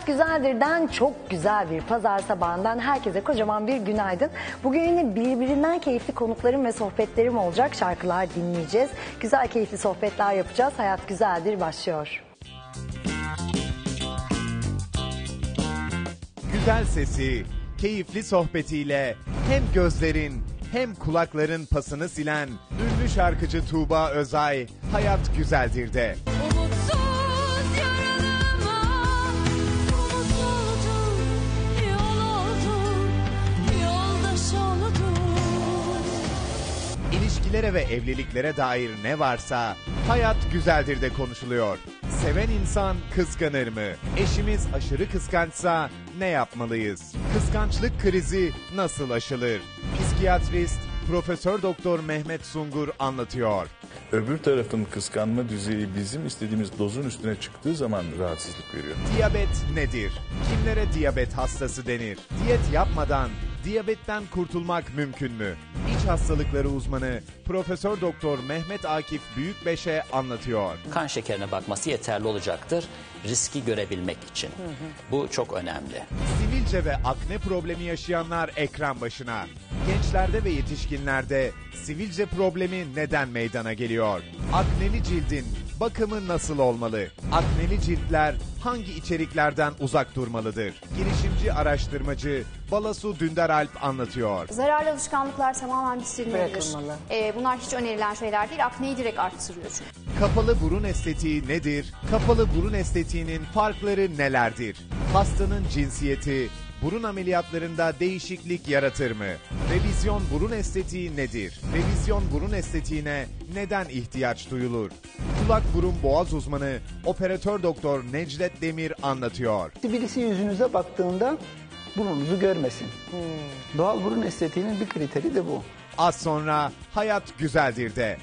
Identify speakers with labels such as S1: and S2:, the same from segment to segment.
S1: Hayat Güzeldir'den çok güzel bir pazar sabahından herkese kocaman bir günaydın. Bugün yine birbirinden keyifli konuklarım ve sohbetlerim olacak. Şarkılar dinleyeceğiz. Güzel keyifli sohbetler yapacağız. Hayat Güzeldir başlıyor.
S2: Güzel sesi, keyifli sohbetiyle hem gözlerin hem kulakların pasını silen ünlü şarkıcı Tuğba Özay Hayat Güzeldir de. İlişkilere ve evliliklere dair ne varsa Hayat Güzeldir de konuşuluyor. Seven insan kıskanır mı? Eşimiz aşırı kıskançsa ne yapmalıyız? Kıskançlık krizi nasıl aşılır? Psikiyatrist Profesör Doktor Mehmet Sungur anlatıyor.
S3: Öbür tarafın kıskanma düzeyi bizim istediğimiz dozun üstüne çıktığı zaman rahatsızlık veriyor.
S2: Diyabet nedir? Kimlere diyabet hastası denir? Diyet yapmadan diyabetten kurtulmak mümkün mü? İç hastalıkları uzmanı Profesör Doktor Mehmet Akif Büyükbeş'e anlatıyor.
S4: kan şekerine bakması yeterli olacaktır riski görebilmek için. Bu çok önemli.
S2: Sivilce ve akne problemi yaşayanlar ekran başına. Gençlerde ve yetişkinlerde sivilce problemi neden meydana geliyor? Akneli cildin bakımı nasıl olmalı? Akneli ciltler hangi içeriklerden uzak durmalıdır? Girişimci araştırmacı Balasu Dündar Alp anlatıyor.
S5: Zararlı alışkanlıklar tamamen bitirilmelidir.
S1: Bırakılmalı.
S5: Ee, bunlar hiç önerilen şeyler değil. Akneyi direkt arttırıyor çünkü.
S2: Kapalı burun estetiği nedir? Kapalı burun estetiğinin farkları nelerdir? Hastanın cinsiyeti burun ameliyatlarında değişiklik yaratır mı? Revizyon burun estetiği nedir? Revizyon burun estetiğine neden ihtiyaç duyulur? Kulak burun boğaz uzmanı operatör doktor Necdet Demir anlatıyor.
S6: Birisi yüzünüze baktığında burnunuzu görmesin. Doğal burun estetiğinin bir kriteri de bu.
S2: Az sonra hayat güzeldir de.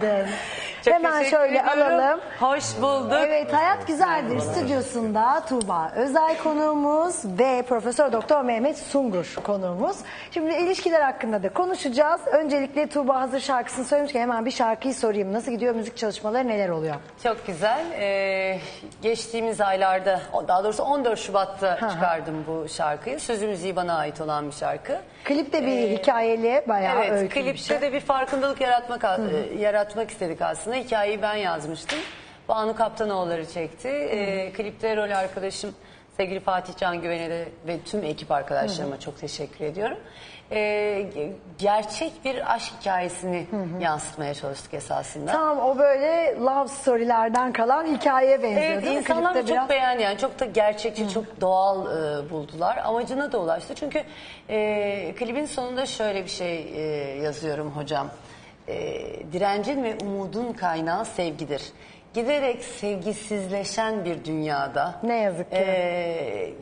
S7: Geldin.
S8: Çok
S1: Hemen
S8: teşekkür
S1: şöyle
S8: ediyorum.
S1: alalım.
S8: Hoş bulduk.
S1: Evet Hayat Güzeldir stüdyosunda Tuğba Özay konuğumuz ve Profesör Doktor Mehmet Sungur konuğumuz. Şimdi ilişkiler hakkında da konuşacağız. Öncelikle Tuğba hazır şarkısını söylemişken hemen bir şarkıyı sorayım. Nasıl gidiyor müzik çalışmaları neler oluyor?
S8: Çok güzel. Ee, geçtiğimiz aylarda, daha doğrusu 14 Şubat'ta çıkardım bu şarkıyı. Sözü müziği bana ait olan bir şarkı.
S1: Klipte bir hikayeli bayağı
S8: Evet,
S1: öykülü bir
S8: klipte de bir farkındalık yaratmak e, yaratmak istedik aslında. Hikayeyi ben yazmıştım. Banu Kaptanoğulları çekti. E, klipte rol arkadaşım sevgili Fatih Can Güven'e de ve tüm ekip arkadaşlarıma çok teşekkür ediyorum. E, ge- gerçek bir aşk hikayesini yansıtmaya çalıştık esasında.
S1: Tam o böyle love story'lerden kalan hikayeye benziyor
S8: Evet
S1: değil mi?
S8: insanlar da
S1: Klipte
S8: çok
S1: biraz-
S8: beğendi yani. Çok da gerçekçi çok doğal e, buldular. Amacına da ulaştı. Çünkü e, klibin sonunda şöyle bir şey e, yazıyorum hocam. E, direncin ve umudun kaynağı sevgidir giderek sevgisizleşen bir dünyada
S1: Ne yazık ki.
S8: e,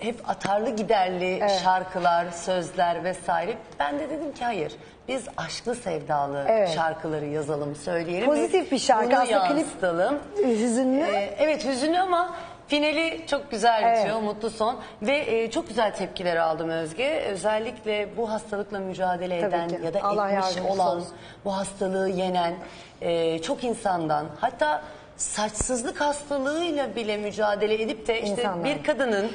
S8: hep atarlı giderli şarkılar sözler vesaire ben de dedim ki hayır biz aşklı sevdalı
S1: Evet.
S8: şarkıları yazalım söyleyelim
S1: Pozitif bir şarkı.
S8: bunu
S1: Aslında klip
S8: yansıtalım.
S1: hüzünlü.
S8: Ee, evet hüzünlü ama finali çok güzel
S1: Evet.
S8: bitiyor, mutlu son. Ve e, çok güzel tepkiler aldım Özge. Özellikle bu hastalıkla mücadele
S1: Tabii
S8: eden
S1: ki.
S8: ya da
S1: Allah
S8: etmiş
S1: yardımcısı
S8: olan,
S1: olsun.
S8: bu hastalığı yenen e, çok insandan hatta saçsızlık hastalığıyla bile mücadele edip de işte
S1: İnsanlar.
S8: bir kadının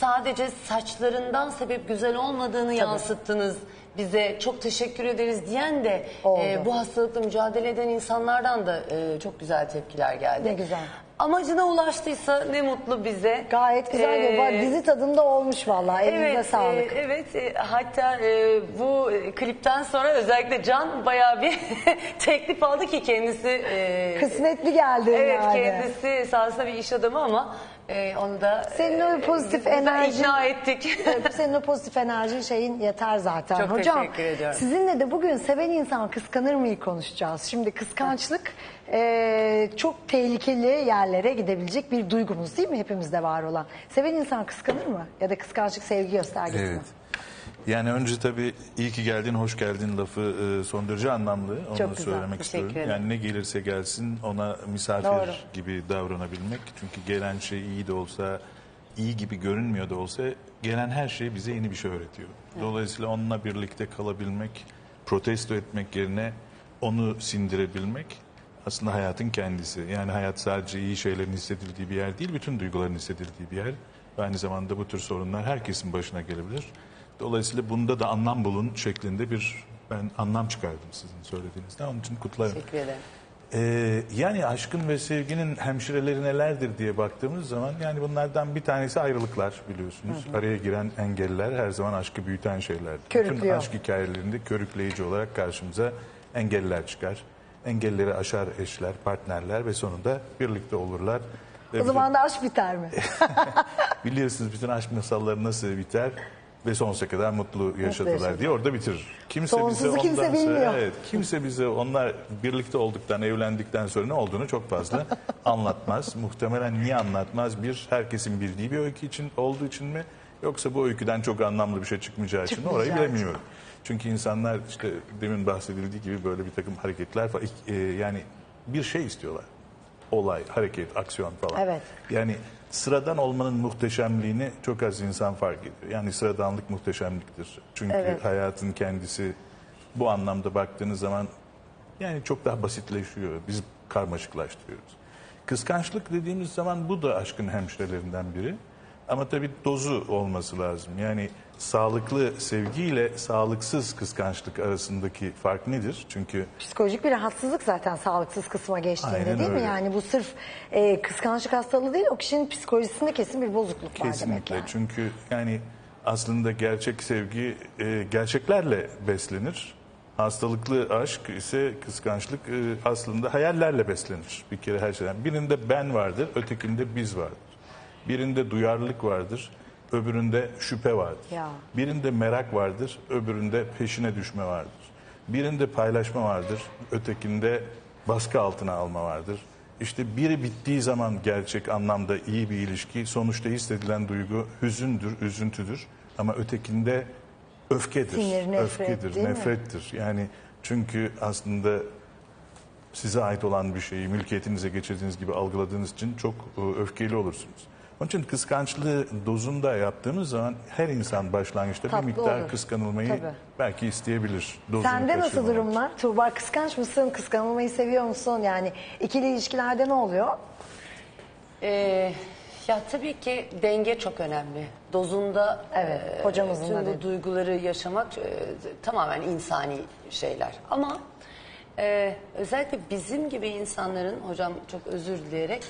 S8: sadece saçlarından sebep güzel olmadığını yansıttınız bize çok teşekkür ederiz diyen de
S1: Oldu.
S8: e, bu hastalıkla mücadele eden insanlardan da e, çok güzel tepkiler geldi.
S1: Ne güzel.
S8: Amacına ulaştıysa ne mutlu bize.
S1: Gayet güzel
S8: Ee,
S1: bir dizi tadında olmuş vallahi. Elinize
S8: Evet,
S1: sağlık.
S8: e, evet. e, hatta e, bu e, klipten sonra özellikle Can bayağı bir teklif aldı ki kendisi. e,
S1: Kısmetli geldi
S8: Evet,
S1: yani.
S8: kendisi esasında bir iş adamı ama e, onu da
S1: Senin o
S8: e,
S1: pozitif
S8: biz
S1: enerjin-
S8: ikna ettik.
S1: Evet, Senin o pozitif enerjin şeyin yeter zaten.
S8: Çok
S1: Hocam
S8: teşekkür ediyorum.
S1: sizinle de bugün seven insan kıskanır mıyı konuşacağız. Şimdi kıskançlık e, çok tehlikeli yerlere gidebilecek bir duygumuz değil mi hepimizde var olan. Seven insan kıskanır mı? Ya da kıskançlık sevgi göstergesi mi?
S3: Evet. Yani önce tabii iyi ki geldin, hoş geldin lafı e, son derece anlamlı. Onu
S1: Çok güzel,
S3: söylemek istiyorum.
S8: ederim.
S3: Yani ne gelirse gelsin ona misafir
S1: Doğru.
S3: gibi davranabilmek. Çünkü gelen şey iyi de olsa, iyi gibi görünmüyor da olsa gelen her şey bize yeni bir şey öğretiyor. Dolayısıyla onunla birlikte kalabilmek, protesto etmek yerine onu sindirebilmek aslında hayatın kendisi. Yani hayat sadece iyi şeylerin hissedildiği bir yer değil, bütün duyguların hissedildiği bir yer. Ve aynı zamanda bu tür sorunlar herkesin başına gelebilir. Dolayısıyla bunda da anlam bulun şeklinde bir ben anlam çıkardım sizin söylediğinizden. Onun için kutlarım.
S8: Teşekkür ederim.
S3: Ee, yani aşkın ve sevginin hemşireleri nelerdir diye baktığımız zaman yani bunlardan bir tanesi ayrılıklar biliyorsunuz. Araya giren engeller her zaman aşkı büyüten şeyler. Bütün
S1: Körüklüyor.
S3: aşk hikayelerinde körükleyici olarak karşımıza engeller çıkar. Engelleri aşar eşler, partnerler ve sonunda birlikte olurlar.
S1: O zaman da aşk biter mi?
S3: Biliyorsunuz bütün aşk masalları nasıl biter ve sonsuza kadar mutlu yaşadılar diye orada bitirir. Kimse
S1: Sonsuzu
S3: bize
S1: kimse
S3: ondan sonra-
S1: bilmiyor.
S3: evet, kimse bize onlar birlikte olduktan, evlendikten sonra ne olduğunu çok fazla anlatmaz. Muhtemelen niye anlatmaz? Bir, herkesin bildiği bir öykü için olduğu için mi? Yoksa bu öyküden çok anlamlı bir şey çıkmayacağı için mi? orayı bilemiyorum. Çünkü insanlar işte demin bahsedildiği gibi böyle bir takım hareketler falan, e, yani bir şey istiyorlar. Olay, hareket, aksiyon falan.
S1: Evet.
S3: Yani sıradan olmanın muhteşemliğini çok az insan fark ediyor. Yani sıradanlık muhteşemliktir. Çünkü
S1: Evet.
S3: hayatın kendisi bu anlamda baktığınız zaman yani çok daha basitleşiyor. Biz karmaşıklaştırıyoruz. Kıskançlık dediğimiz zaman bu da aşkın hemşirelerinden biri. Ama tabii dozu olması lazım. Yani sağlıklı sevgiyle sağlıksız kıskançlık arasındaki fark nedir? Çünkü
S1: Psikolojik bir rahatsızlık zaten sağlıksız kısma geçtiğinde
S3: Aynen
S1: değil mi?
S3: öyle.
S1: Yani bu sırf e, kıskançlık hastalığı değil o kişinin psikolojisinde kesin bir bozukluk var demek
S3: Kesinlikle.
S1: yani.
S3: Çünkü yani aslında gerçek sevgi e, gerçeklerle beslenir. Hastalıklı aşk ise kıskançlık e, aslında hayallerle beslenir. Bir kere her şeyden. Birinde ben vardır, ötekinde biz vardır. Birinde duyarlılık vardır, öbüründe şüphe vardır.
S1: Ya.
S3: Birinde merak vardır, öbüründe peşine düşme vardır. Birinde paylaşma vardır, ötekinde baskı altına alma vardır. İşte biri bittiği zaman gerçek anlamda iyi bir ilişki, sonuçta hissedilen duygu hüzündür, üzüntüdür. Ama ötekinde öfkedir,
S1: Sinir, nefret,
S3: öfkedir,
S1: değil mi?
S3: nefrettir. Yani çünkü aslında size ait olan bir şeyi mülkiyetinize geçirdiğiniz gibi algıladığınız için çok e, öfkeli olursunuz. Onun için kıskançlığı dozunda yaptığınız zaman her insan başlangıçta
S1: Tatlı
S3: bir miktar
S1: olur.
S3: kıskanılmayı
S1: Tabii.
S3: belki isteyebilir. Dozunu
S1: Sende nasıl
S3: kaçırmamak.
S1: durumlar? Tuğba kıskanç mısın? Kıskanılmayı seviyor musun? Yani ikili ilişkilerde ne oluyor?
S8: Ee, ya tabii ki denge çok önemli. Dozunda
S1: Evet,
S8: e,
S1: hocamızın
S8: tüm
S1: da
S8: bu
S1: dedi.
S8: duyguları yaşamak e, tamamen insani şeyler. Ama e, özellikle bizim gibi insanların hocam çok özür dileyerek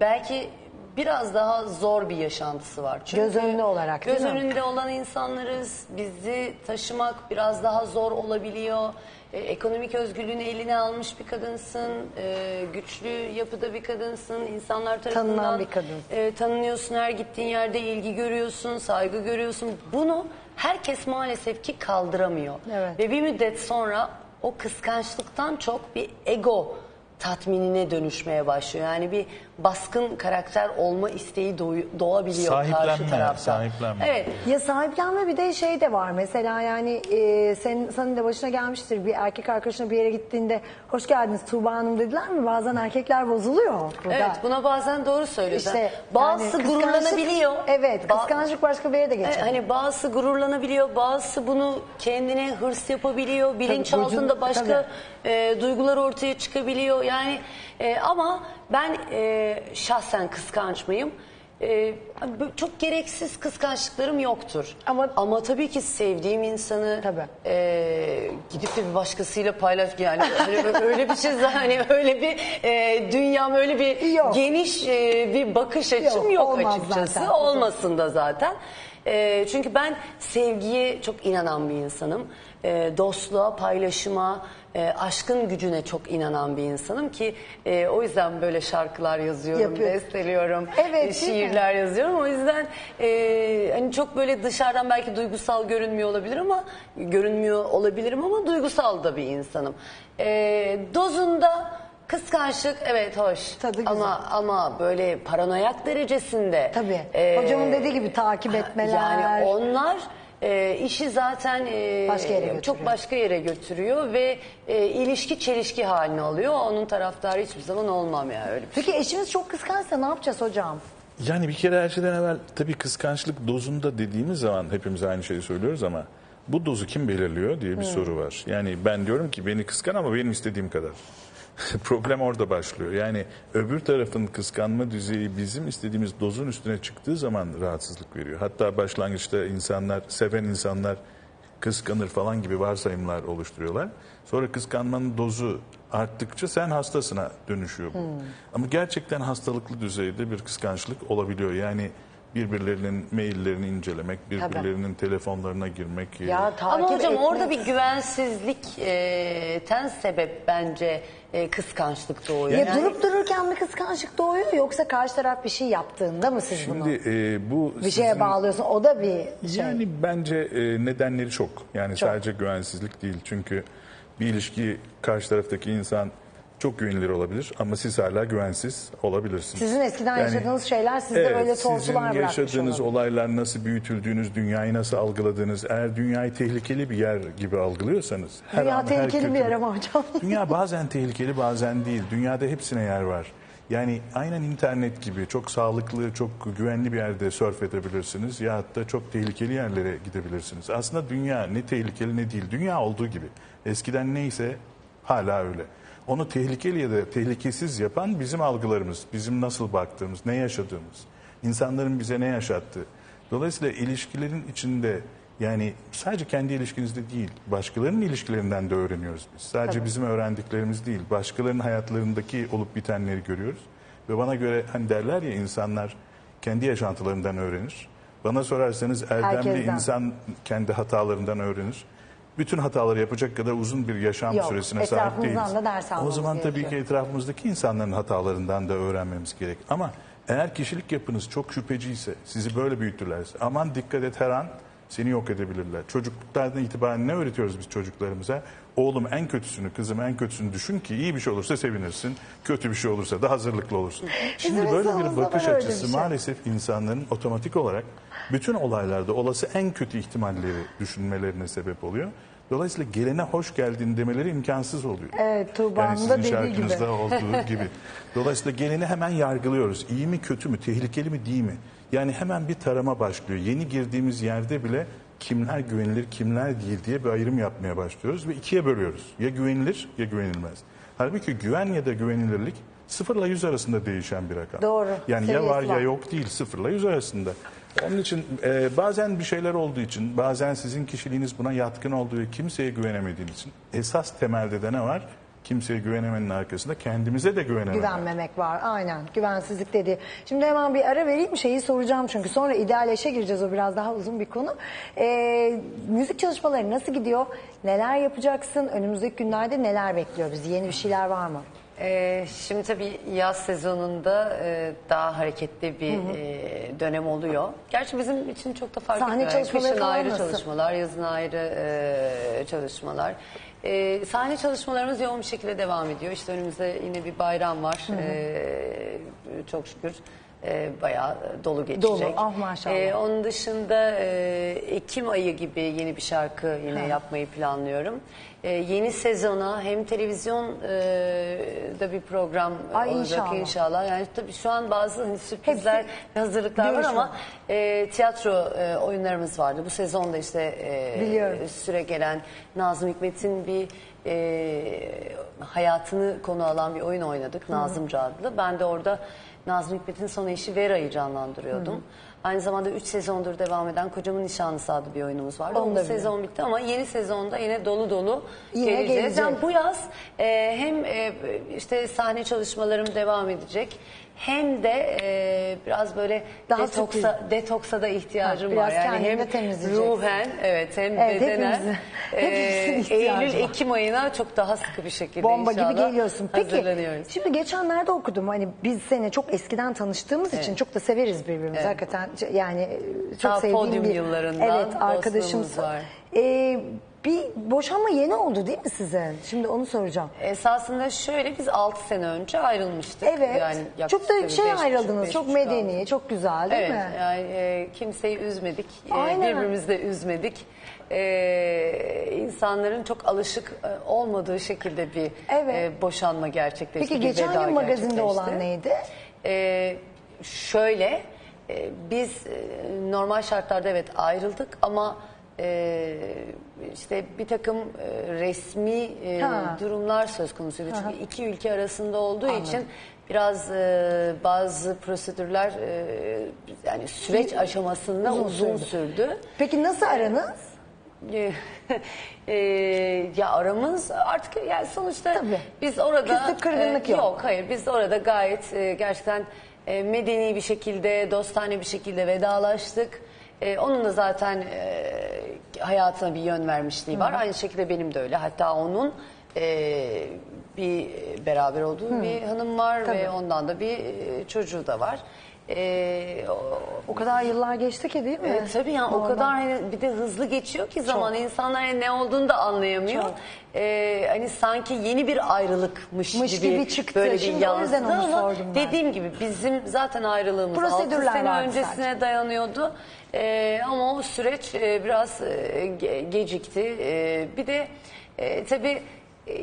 S8: belki biraz daha zor bir yaşantısı var. Çünkü
S1: Göz önünde olarak, değil
S8: Göz
S1: mi?
S8: önünde olan insanlarız. Bizi taşımak biraz daha zor olabiliyor. E, ekonomik özgürlüğünü eline almış bir kadınsın. E, güçlü yapıda bir kadınsın. İnsanlar tarafından
S1: Tanınan bir kadın.
S8: e, tanınıyorsun. Her gittiğin yerde ilgi görüyorsun, saygı görüyorsun. Bunu herkes maalesef ki kaldıramıyor.
S1: Evet.
S8: Ve bir müddet sonra o kıskançlıktan çok bir ego tatminine dönüşmeye başlıyor. Yani bir baskın karakter olma isteği doğu- doğabiliyor karşı
S3: Sahiplenme,
S8: tarafta.
S3: sahiplenme.
S8: Evet.
S1: Ya sahiplenme bir de şey de var mesela yani e, senin, senin de başına gelmiştir bir erkek arkadaşına bir yere gittiğinde hoş geldiniz Tuğba Hanım dediler mi? Bazen erkekler bozuluyor burada.
S8: Evet buna bazen doğru söylüyorsun.
S1: İşte
S8: bazısı
S1: yani
S8: gururlanabiliyor.
S1: kıskançlık- Evet
S8: Ba-
S1: kıskançlık başka bir yere de
S8: E,
S1: geçiyor.
S8: Hani bazısı gururlanabiliyor, bazısı bunu kendine hırs yapabiliyor, bilinç altında başka
S1: tabii.
S8: e, duygular ortaya çıkabiliyor. Yani e, ama ben e, şahsen kıskanç mıyım? E, çok gereksiz kıskançlıklarım yoktur.
S1: Ama-
S8: ama tabii ki sevdiğim insanı
S1: Tabii.
S8: e, gidip de bir başkasıyla paylaş yani öyle, öyle bir şey hani öyle bir e, dünyam öyle bir
S1: Yok.
S8: geniş e, bir bakış açım
S1: Yok,
S8: yok,
S1: olmaz
S8: açıkçası.
S1: zaten.
S8: Olmasın da zaten. E, çünkü ben sevgiye çok inanan bir insanım. E, dostluğa, paylaşıma, e, aşkın gücüne çok inanan bir insanım ki e, o yüzden böyle şarkılar yazıyorum,
S1: Yapıyor.
S8: besteliyorum,
S1: Evet,
S8: e,
S1: değil
S8: şiirler yazıyorum. O yüzden e, hani çok böyle dışarıdan belki duygusal görünmüyor olabilir ama görünmüyor olabilirim ama duygusal da bir insanım. E, dozunda kıskançlık evet hoş
S1: Tadı güzel.
S8: ama ama böyle paranoyak derecesinde.
S1: Tabii.
S8: e,
S1: Hocamın dediği gibi takip etmeler.
S8: Yani onlar e, işi zaten e,
S1: Başka yere götürüyor.
S8: çok başka yere götürüyor ve e, ilişki çelişki haline alıyor. Onun taraftarı hiçbir zaman olmam ya öyle bir şey.
S1: Peki eşimiz çok kıskançsa ne yapacağız hocam?
S3: Yani bir kere her şeyden evvel tabii kıskançlık dozunda dediğimiz zaman hepimiz aynı şeyi söylüyoruz ama bu dozu kim belirliyor diye bir soru var. Yani ben diyorum ki beni kıskan ama benim istediğim kadar. Problem orada başlıyor. Yani öbür tarafın kıskanma düzeyi bizim istediğimiz dozun üstüne çıktığı zaman rahatsızlık veriyor. Hatta başlangıçta insanlar, seven insanlar kıskanır falan gibi varsayımlar oluşturuyorlar. Sonra kıskanmanın dozu arttıkça sen hastasına dönüşüyor bu. Ama gerçekten hastalıklı düzeyde bir kıskançlık olabiliyor. Yani birbirlerinin maillerini incelemek, birbirlerinin telefonlarına girmek.
S1: Ya takip
S8: Ama hocam
S1: etmek-
S8: orada bir güvensizlikten sebep bence e, kıskançlık doğuyor.
S1: Ya
S8: Yani-
S1: durup dururken mi kıskançlık doğuyor yoksa karşı taraf bir şey yaptığında mı siz bunu
S3: Şimdi e, bu
S1: bir şeye
S3: sizin-
S1: bağlıyorsun? O da bir şey.
S3: Yani bence e, nedenleri çok. Yani sadece güvensizlik değil. Çünkü bir ilişki karşı taraftaki insan çok güvenilir olabilir ama siz hala güvensiz olabilirsiniz.
S1: Sizin eskiden yaşadığınız şeyler sizde öyle tortular
S3: Sizin yaşadığınız olaylar nasıl büyütüldüğünüz, dünyayı nasıl algıladığınız, eğer dünyayı tehlikeli bir yer gibi algılıyorsanız. her
S1: Dünya
S3: an, her
S1: tehlikeli bir
S3: kötü-
S1: yer ama hocam.
S3: Dünya bazen tehlikeli bazen değil. Dünyada hepsine yer var. Yani aynen internet gibi çok sağlıklı, çok güvenli bir yerde surf edebilirsiniz. Ya da çok tehlikeli yerlere gidebilirsiniz. Aslında dünya ne tehlikeli ne değil. Dünya olduğu gibi. Eskiden neyse hala öyle. Onu tehlikeli ya da tehlikesiz yapan bizim algılarımız, bizim nasıl baktığımız, ne yaşadığımız, insanların bize ne yaşattığı. Dolayısıyla ilişkilerin içinde yani sadece kendi ilişkinizde değil, başkalarının ilişkilerinden de öğreniyoruz biz. Sadece bizim öğrendiklerimiz değil, başkalarının hayatlarındaki olup bitenleri görüyoruz. Ve bana göre hani derler ya insanlar kendi yaşantılarından öğrenir. Bana sorarsanız erdemli
S1: Herkesten.
S3: insan kendi hatalarından öğrenir. Bütün hataları yapacak kadar uzun bir yaşam
S1: Yok,
S3: süresine sahip değiliz.
S1: da ders
S3: o zaman tabii ki etrafımızdaki insanların hatalarından da öğrenmemiz gerek. Ama eğer kişilik yapınız çok şüpheciyse, sizi böyle büyüttülerse aman dikkat et her an seni yok edebilirler. Çocukluklardan itibaren ne öğretiyoruz biz çocuklarımıza? Oğlum en kötüsünü, kızım en kötüsünü düşün ki iyi bir şey olursa sevinirsin. Kötü bir şey olursa da hazırlıklı olursun. Şimdi
S1: Bizim
S3: böyle bir bakış
S1: öyle bir
S3: açısı
S1: şey.
S3: maalesef insanların otomatik olarak bütün olaylarda olası en kötü ihtimalleri düşünmelerine sebep oluyor. Dolayısıyla gelene hoş geldin demeleri imkansız oluyor.
S1: Evet, Tuğba'nın
S3: yani
S1: da dediği gibi.
S3: olduğu gibi. Dolayısıyla geleni hemen yargılıyoruz. İyi mi kötü mü, tehlikeli mi değil mi? Yani hemen bir tarama başlıyor. Yeni girdiğimiz yerde bile kimler güvenilir, kimler değil diye bir ayrım yapmaya başlıyoruz ve ikiye bölüyoruz. Ya güvenilir ya güvenilmez. Halbuki güven ya da güvenilirlik sıfırla yüz arasında değişen bir rakam.
S1: Doğru,
S3: Yani ya var ya yok değil sıfırla yüz arasında. Onun için e, bazen bir şeyler olduğu için bazen sizin kişiliğiniz buna yatkın olduğu ve kimseye güvenemediğiniz için esas temelde de ne var? Kimseye güvenemenin arkasında kendimize de güvenememek. var.
S1: Güvenmemek var aynen güvensizlik dedi. Şimdi hemen bir ara vereyim şeyi soracağım çünkü sonra idealeşe gireceğiz o biraz daha uzun bir konu. Ee, müzik çalışmaları nasıl gidiyor? Neler yapacaksın? Önümüzdeki günlerde neler bekliyor bizi? Yeni bir şeyler var mı?
S8: Ee, şimdi tabii yaz sezonunda e, daha hareketli bir e, dönem oluyor. Gerçi bizim için çok da fark
S1: Sahne
S8: etmiyor. Yani
S1: çalışmaları
S8: Kışın ayrı
S1: nasıl?
S8: çalışmalar, yazın ayrı e, çalışmalar. E, sahne çalışmalarımız yoğun bir şekilde devam ediyor. İşte önümüzde yine bir bayram var. E, çok şükür e, bayağı dolu geçecek.
S1: Dolu, ah maşallah.
S8: E, onun dışında e, Ekim ayı gibi yeni bir şarkı yine yapmayı planlıyorum. E, yeni sezona hem televizyon e, da bir program
S1: Ay,
S8: olacak
S1: inşallah.
S8: inşallah. Yani tabii şu an bazı hani sürprizler
S1: Hepsi
S8: ve hazırlıklar var ama e, tiyatro e, oyunlarımız vardı. Bu sezonda işte e,
S1: Biliyorum.
S8: süre gelen Nazım Hikmet'in bir e, hayatını konu alan bir oyun oynadık. Nazımca adlı. Ben de orada Nazım Hikmet'in son eşi Vera'yı canlandırıyordum. Aynı zamanda 3 sezondur devam eden Kocamın Nişanlısı adlı bir oyunumuz vardı.
S1: Onu
S8: Onun
S1: da
S8: da sezon bitti ama yeni sezonda yine dolu dolu
S1: Yine
S8: geleceğiz.
S1: gelecek.
S8: Yani bu yaz e, hem e, işte sahne çalışmalarım devam edecek hem de e, biraz böyle
S1: Daha
S8: detoksa, detoksa da ihtiyacım
S1: Ha, biraz
S8: var. Yani
S1: kendini
S8: hem
S1: de temizleyeceksin.
S8: ruhen evet hem
S1: Evet,
S8: bedenen
S1: hepimizin-
S8: e,
S1: hepimizin ihtiyacı
S8: Eylül
S1: var.
S8: Ekim ayına çok daha sıkı bir şekilde
S1: Bomba gibi
S8: inşallah
S1: geliyorsun. Peki
S8: hazırlanıyoruz.
S1: şimdi geçenlerde okudum hani biz seni çok eskiden tanıştığımız için çok da severiz birbirimizi hakikaten yani çok
S8: Daha
S1: sevdiğim
S8: podyum
S1: bir
S8: yıllarından
S1: evet
S8: dostluğumuz
S1: arkadaşımsın.
S8: var.
S1: Ee, bir boşanma yeni oldu değil mi sizin? Şimdi onu soracağım.
S8: Esasında şöyle biz 6 sene önce ayrılmıştık.
S1: Evet.
S8: Yani
S1: çok da şey ayrıldınız. Çok medeni, çok güzel değil
S8: evet,
S1: mi?
S8: yani e, kimseyi üzmedik. E,
S1: Aynen.
S8: birbirimizi de üzmedik. E, insanların çok alışık e, olmadığı şekilde bir
S1: Evet.
S8: e, boşanma gerçekleşti.
S1: Peki
S8: bir
S1: geçen gün magazinde
S8: gerçekleşti.
S1: olan neydi?
S8: E, şöyle e, biz e, normal şartlarda evet ayrıldık ama e, işte bir takım e, resmi e,
S1: Ha.
S8: durumlar söz konusuydu. Çünkü iki ülke arasında olduğu için biraz e, bazı prosedürler e, yani süreç aşamasında
S1: Uzun sürdü. Peki nasıl aranız?
S8: E, e, ya aramız artık yani sonuçta
S1: Tabii.
S8: biz orada
S1: Küslük, kırgınlık yok.
S8: Yok hayır biz orada gayet e, gerçekten e, medeni bir şekilde dostane bir şekilde vedalaştık. E, onun da zaten e, hayatına bir yön vermişliği var. Aynı şekilde benim de öyle. Hatta onun e, bir beraber olduğu bir hanım var
S1: Tabii.
S8: ve ondan da bir e, çocuğu da var. E, o-
S1: O kadar yıllar geçti ki değil mi?
S8: Evet tabii yani o
S1: Normal.
S8: kadar hani bir de hızlı geçiyor ki zaman insanlar hani ne olduğunu da anlayamıyor.
S1: Çok.
S8: Ee, hani sanki yeni bir ayrılıkmış
S1: Mış
S8: gibi,
S1: gibi çıktı.
S8: böyle bir
S1: Şimdi o yüzden
S8: yansıdı
S1: onu
S8: ama
S1: sordum ben.
S8: dediğim gibi bizim zaten ayrılığımız 6
S1: Prosedürler
S8: sene
S1: vardı
S8: öncesine
S1: sadece.
S8: dayanıyordu. Ee, ama o süreç e, biraz e, ge- gecikti. E, bir de e, tabii e,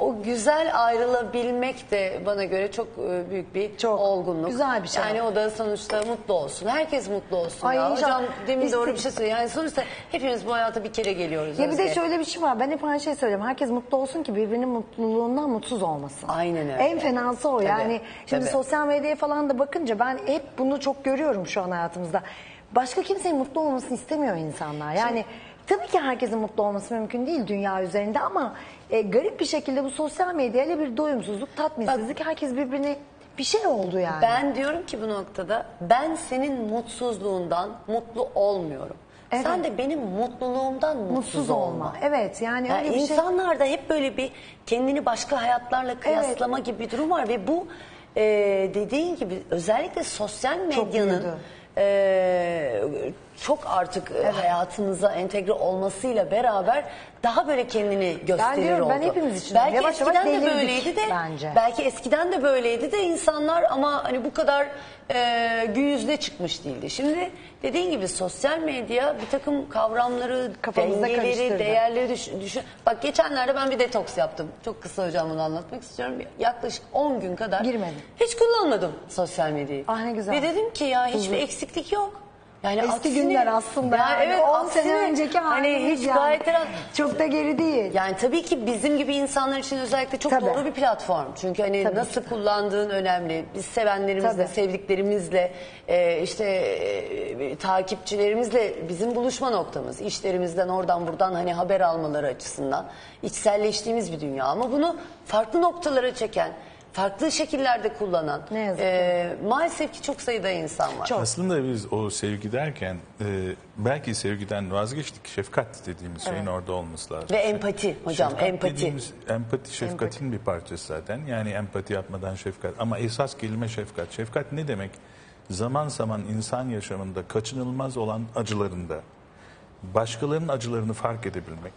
S8: o güzel ayrılabilmek de bana göre çok e, büyük bir
S1: Çok
S8: olgunluk.
S1: güzel bir şey.
S8: Yani o da sonuçta mutlu olsun. Herkes mutlu olsun.
S1: Ay
S8: ya.
S1: inşallah.
S8: Hocam demin
S1: Biz-
S8: doğru bir şey söylüyor. Yani sonuçta hepimiz bu hayata bir kere geliyoruz.
S1: Ya bir de
S8: Özge.
S1: şöyle bir şey var. Ben hep aynı şeyi söylüyorum. Herkes mutlu olsun ki birbirinin mutluluğundan mutsuz olmasın.
S8: Aynen öyle.
S1: En fenası o. Yani şimdi
S8: tabii.
S1: sosyal medyaya falan da bakınca ben hep bunu çok görüyorum şu an hayatımızda. Başka kimsenin mutlu olmasını istemiyor insanlar. Yani tabii ki herkesin mutlu olması mümkün değil dünya üzerinde ama e, garip bir şekilde bu sosyal medyayla bir doyumsuzluk, tatminsizlik herkes birbirine bir şey oldu yani.
S8: Ben diyorum ki bu noktada ben senin mutsuzluğundan mutlu olmuyorum.
S1: Evet.
S8: Sen de benim mutluluğumdan mutsuz,
S1: mutsuz
S8: olma.
S1: olma. Evet yani
S8: Yani
S1: öyle bir şey.
S8: insanlarda hep böyle bir kendini başka hayatlarla kıyaslama gibi bir durum var ve bu e, dediğin gibi özellikle sosyal medyanın e, çok artık e, hayatımıza entegre olmasıyla beraber daha böyle kendini gösterir
S1: diyorum,
S8: oldu.
S1: ben hepimiz için
S8: Belki
S1: yavaş yavaş
S8: eskiden de
S1: delirdik
S8: böyleydi de
S1: bence.
S8: belki eskiden de böyleydi de insanlar ama hani bu kadar e, gün yüzüne çıkmış değildi. Şimdi dediğin gibi sosyal medya bir takım kavramları,
S1: Kafamızda
S8: dengeleri, değerleri düşün, düşün. Bak geçenlerde ben bir detoks yaptım. Çok kısa hocam bunu anlatmak istiyorum. Yaklaşık 10 gün kadar
S1: Girmedin.
S8: hiç kullanmadım sosyal medyayı.
S1: Ah, ne güzel.
S8: Ve dedim ki ya hiçbir eksiklik yok. Yani
S1: Eski
S8: aksine-
S1: günler aslında.
S8: Ya
S1: yani.
S8: evet
S1: 10 sene
S8: aksine
S1: önceki
S8: hani hiç
S1: yani.
S8: gayet rahat.
S1: Çok da geri değil.
S8: Yani tabii ki bizim gibi insanlar için özellikle çok
S1: Tabii.
S8: doğru bir platform. Çünkü hani
S1: Tabii
S8: nasıl kullandığın önemli. Biz sevenlerimizle,
S1: Tabii.
S8: sevdiklerimizle, e, işte e, takipçilerimizle bizim buluşma noktamız. İşlerimizden oradan buradan hani haber almaları açısından içselleştiğimiz bir dünya. Ama bunu farklı noktalara çeken, farklı şekillerde kullanan
S1: Ne yazık ki.
S8: e, maalesef ki çok sayıda insan var.
S3: Aslında biz o sevgi derken e, belki sevgiden vazgeçtik. Şefkat dediğimiz şeyin orada olması lazım.
S8: Ve empati hocam,
S3: Şefkat
S8: empati.
S3: dediğimiz- empati şefkatin bir parçası zaten. Yani empati yapmadan şefkat. Ama esas kelime şefkat. Şefkat ne demek? Zaman zaman insan yaşamında kaçınılmaz olan acılarında başkalarının acılarını fark edebilmek,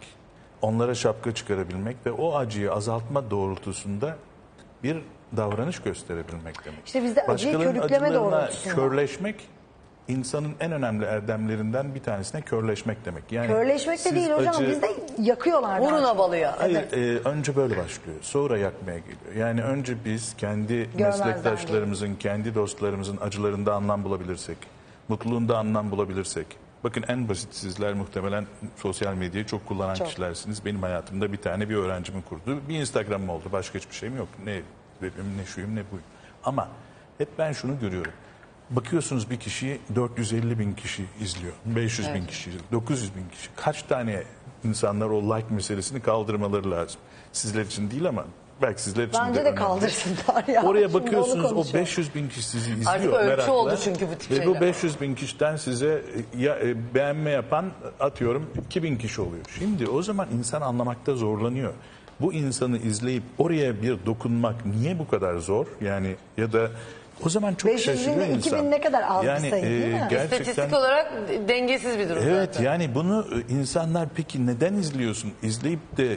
S3: onlara şapka çıkarabilmek ve o acıyı azaltma doğrultusunda bir davranış gösterebilmek demek.
S1: İşte bizde acıyı
S3: Başkalarının
S1: körükleme
S3: acılarına
S1: doğrultusunda.
S3: körleşmek insanın en önemli erdemlerinden bir tanesine körleşmek demek. Yani
S1: Körleşmek de
S3: siz
S1: değil hocam.
S3: acı-
S1: Bizde yakıyorlar. daha
S8: Vurun
S1: çok.
S8: balıyor.
S3: Hayır, e, önce böyle başlıyor. Sonra yakmaya geliyor. Yani önce biz kendi
S1: Görmezden
S3: meslektaşlarımızın, kendi dostlarımızın acılarında anlam bulabilirsek, mutluluğunda anlam bulabilirsek. Bakın en basit sizler muhtemelen sosyal medyayı çok kullanan
S1: Çok.
S3: kişilersiniz. Benim hayatımda bir tane bir öğrencimin kurdu. Bir Instagram'ım oldu. Başka hiçbir şeyim yok. Ne webim, ne şuyum, ne buyum. Ama hep ben şunu görüyorum. Bakıyorsunuz bir kişiyi 450 bin kişi izliyor. 500 bin kişi izliyor. 900 bin kişi. Kaç tane insanlar o like meselesini kaldırmaları lazım. Sizler için değil ama belki sizler için
S1: Bence
S3: de
S1: de kaldırsınlar ya.
S3: Oraya
S1: Şimdi
S3: bakıyorsunuz o
S1: konuşalım.
S3: 500 bin kişi sizi izliyor
S8: Artık ölçü
S3: merakla.
S8: oldu çünkü bu tip
S3: Ve
S8: şeyler.
S3: bu 500 bin kişiden size e, ya, e, beğenme yapan atıyorum 2000 kişi oluyor. Şimdi o zaman insan anlamakta zorlanıyor. Bu insanı izleyip oraya bir dokunmak niye bu kadar zor? Yani ya da o zaman çok
S1: 500 bin ile
S3: şaşırıyor
S1: 2000
S3: insan.
S1: ne kadar az bir
S3: yani,
S1: sayı değil mi?
S3: Gerçekten
S8: İstatistik olarak dengesiz bir durum
S3: Evet
S8: zaten.
S3: yani bunu e, insanlar peki neden izliyorsun? İzleyip de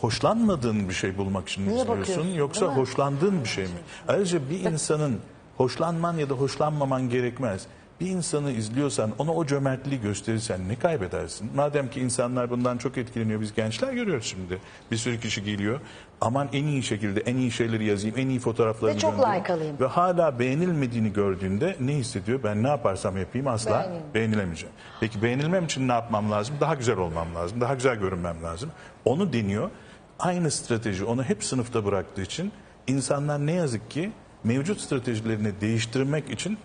S3: hoşlanmadığın bir şey bulmak için mi
S1: Niye
S3: izliyorsun
S1: bakıyorsun,
S3: yoksa
S1: değil mi?
S3: hoşlandığın bir şey mi? Ayrıca bir insanın hoşlanman ya da hoşlanmaman gerekmez. Bir insanı izliyorsan ona o cömertliği gösterirsen ne kaybedersin? Madem ki insanlar bundan çok etkileniyor biz gençler görüyoruz şimdi. Bir sürü kişi geliyor. Aman en iyi şekilde en iyi şeyleri yazayım, en iyi fotoğraflarımı
S1: Ve çok like alayım.
S3: Ve hala beğenilmediğini gördüğünde ne hissediyor? Ben ne yaparsam yapayım asla
S1: Beğenilmeyeyim.
S3: beğenilemeyeceğim. Peki beğenilmem için ne yapmam lazım? Daha güzel olmam lazım. Daha güzel görünmem lazım. Onu deniyor. Aynı strateji onu hep sınıfta bıraktığı için insanlar ne yazık ki mevcut stratejilerini değiştirmek için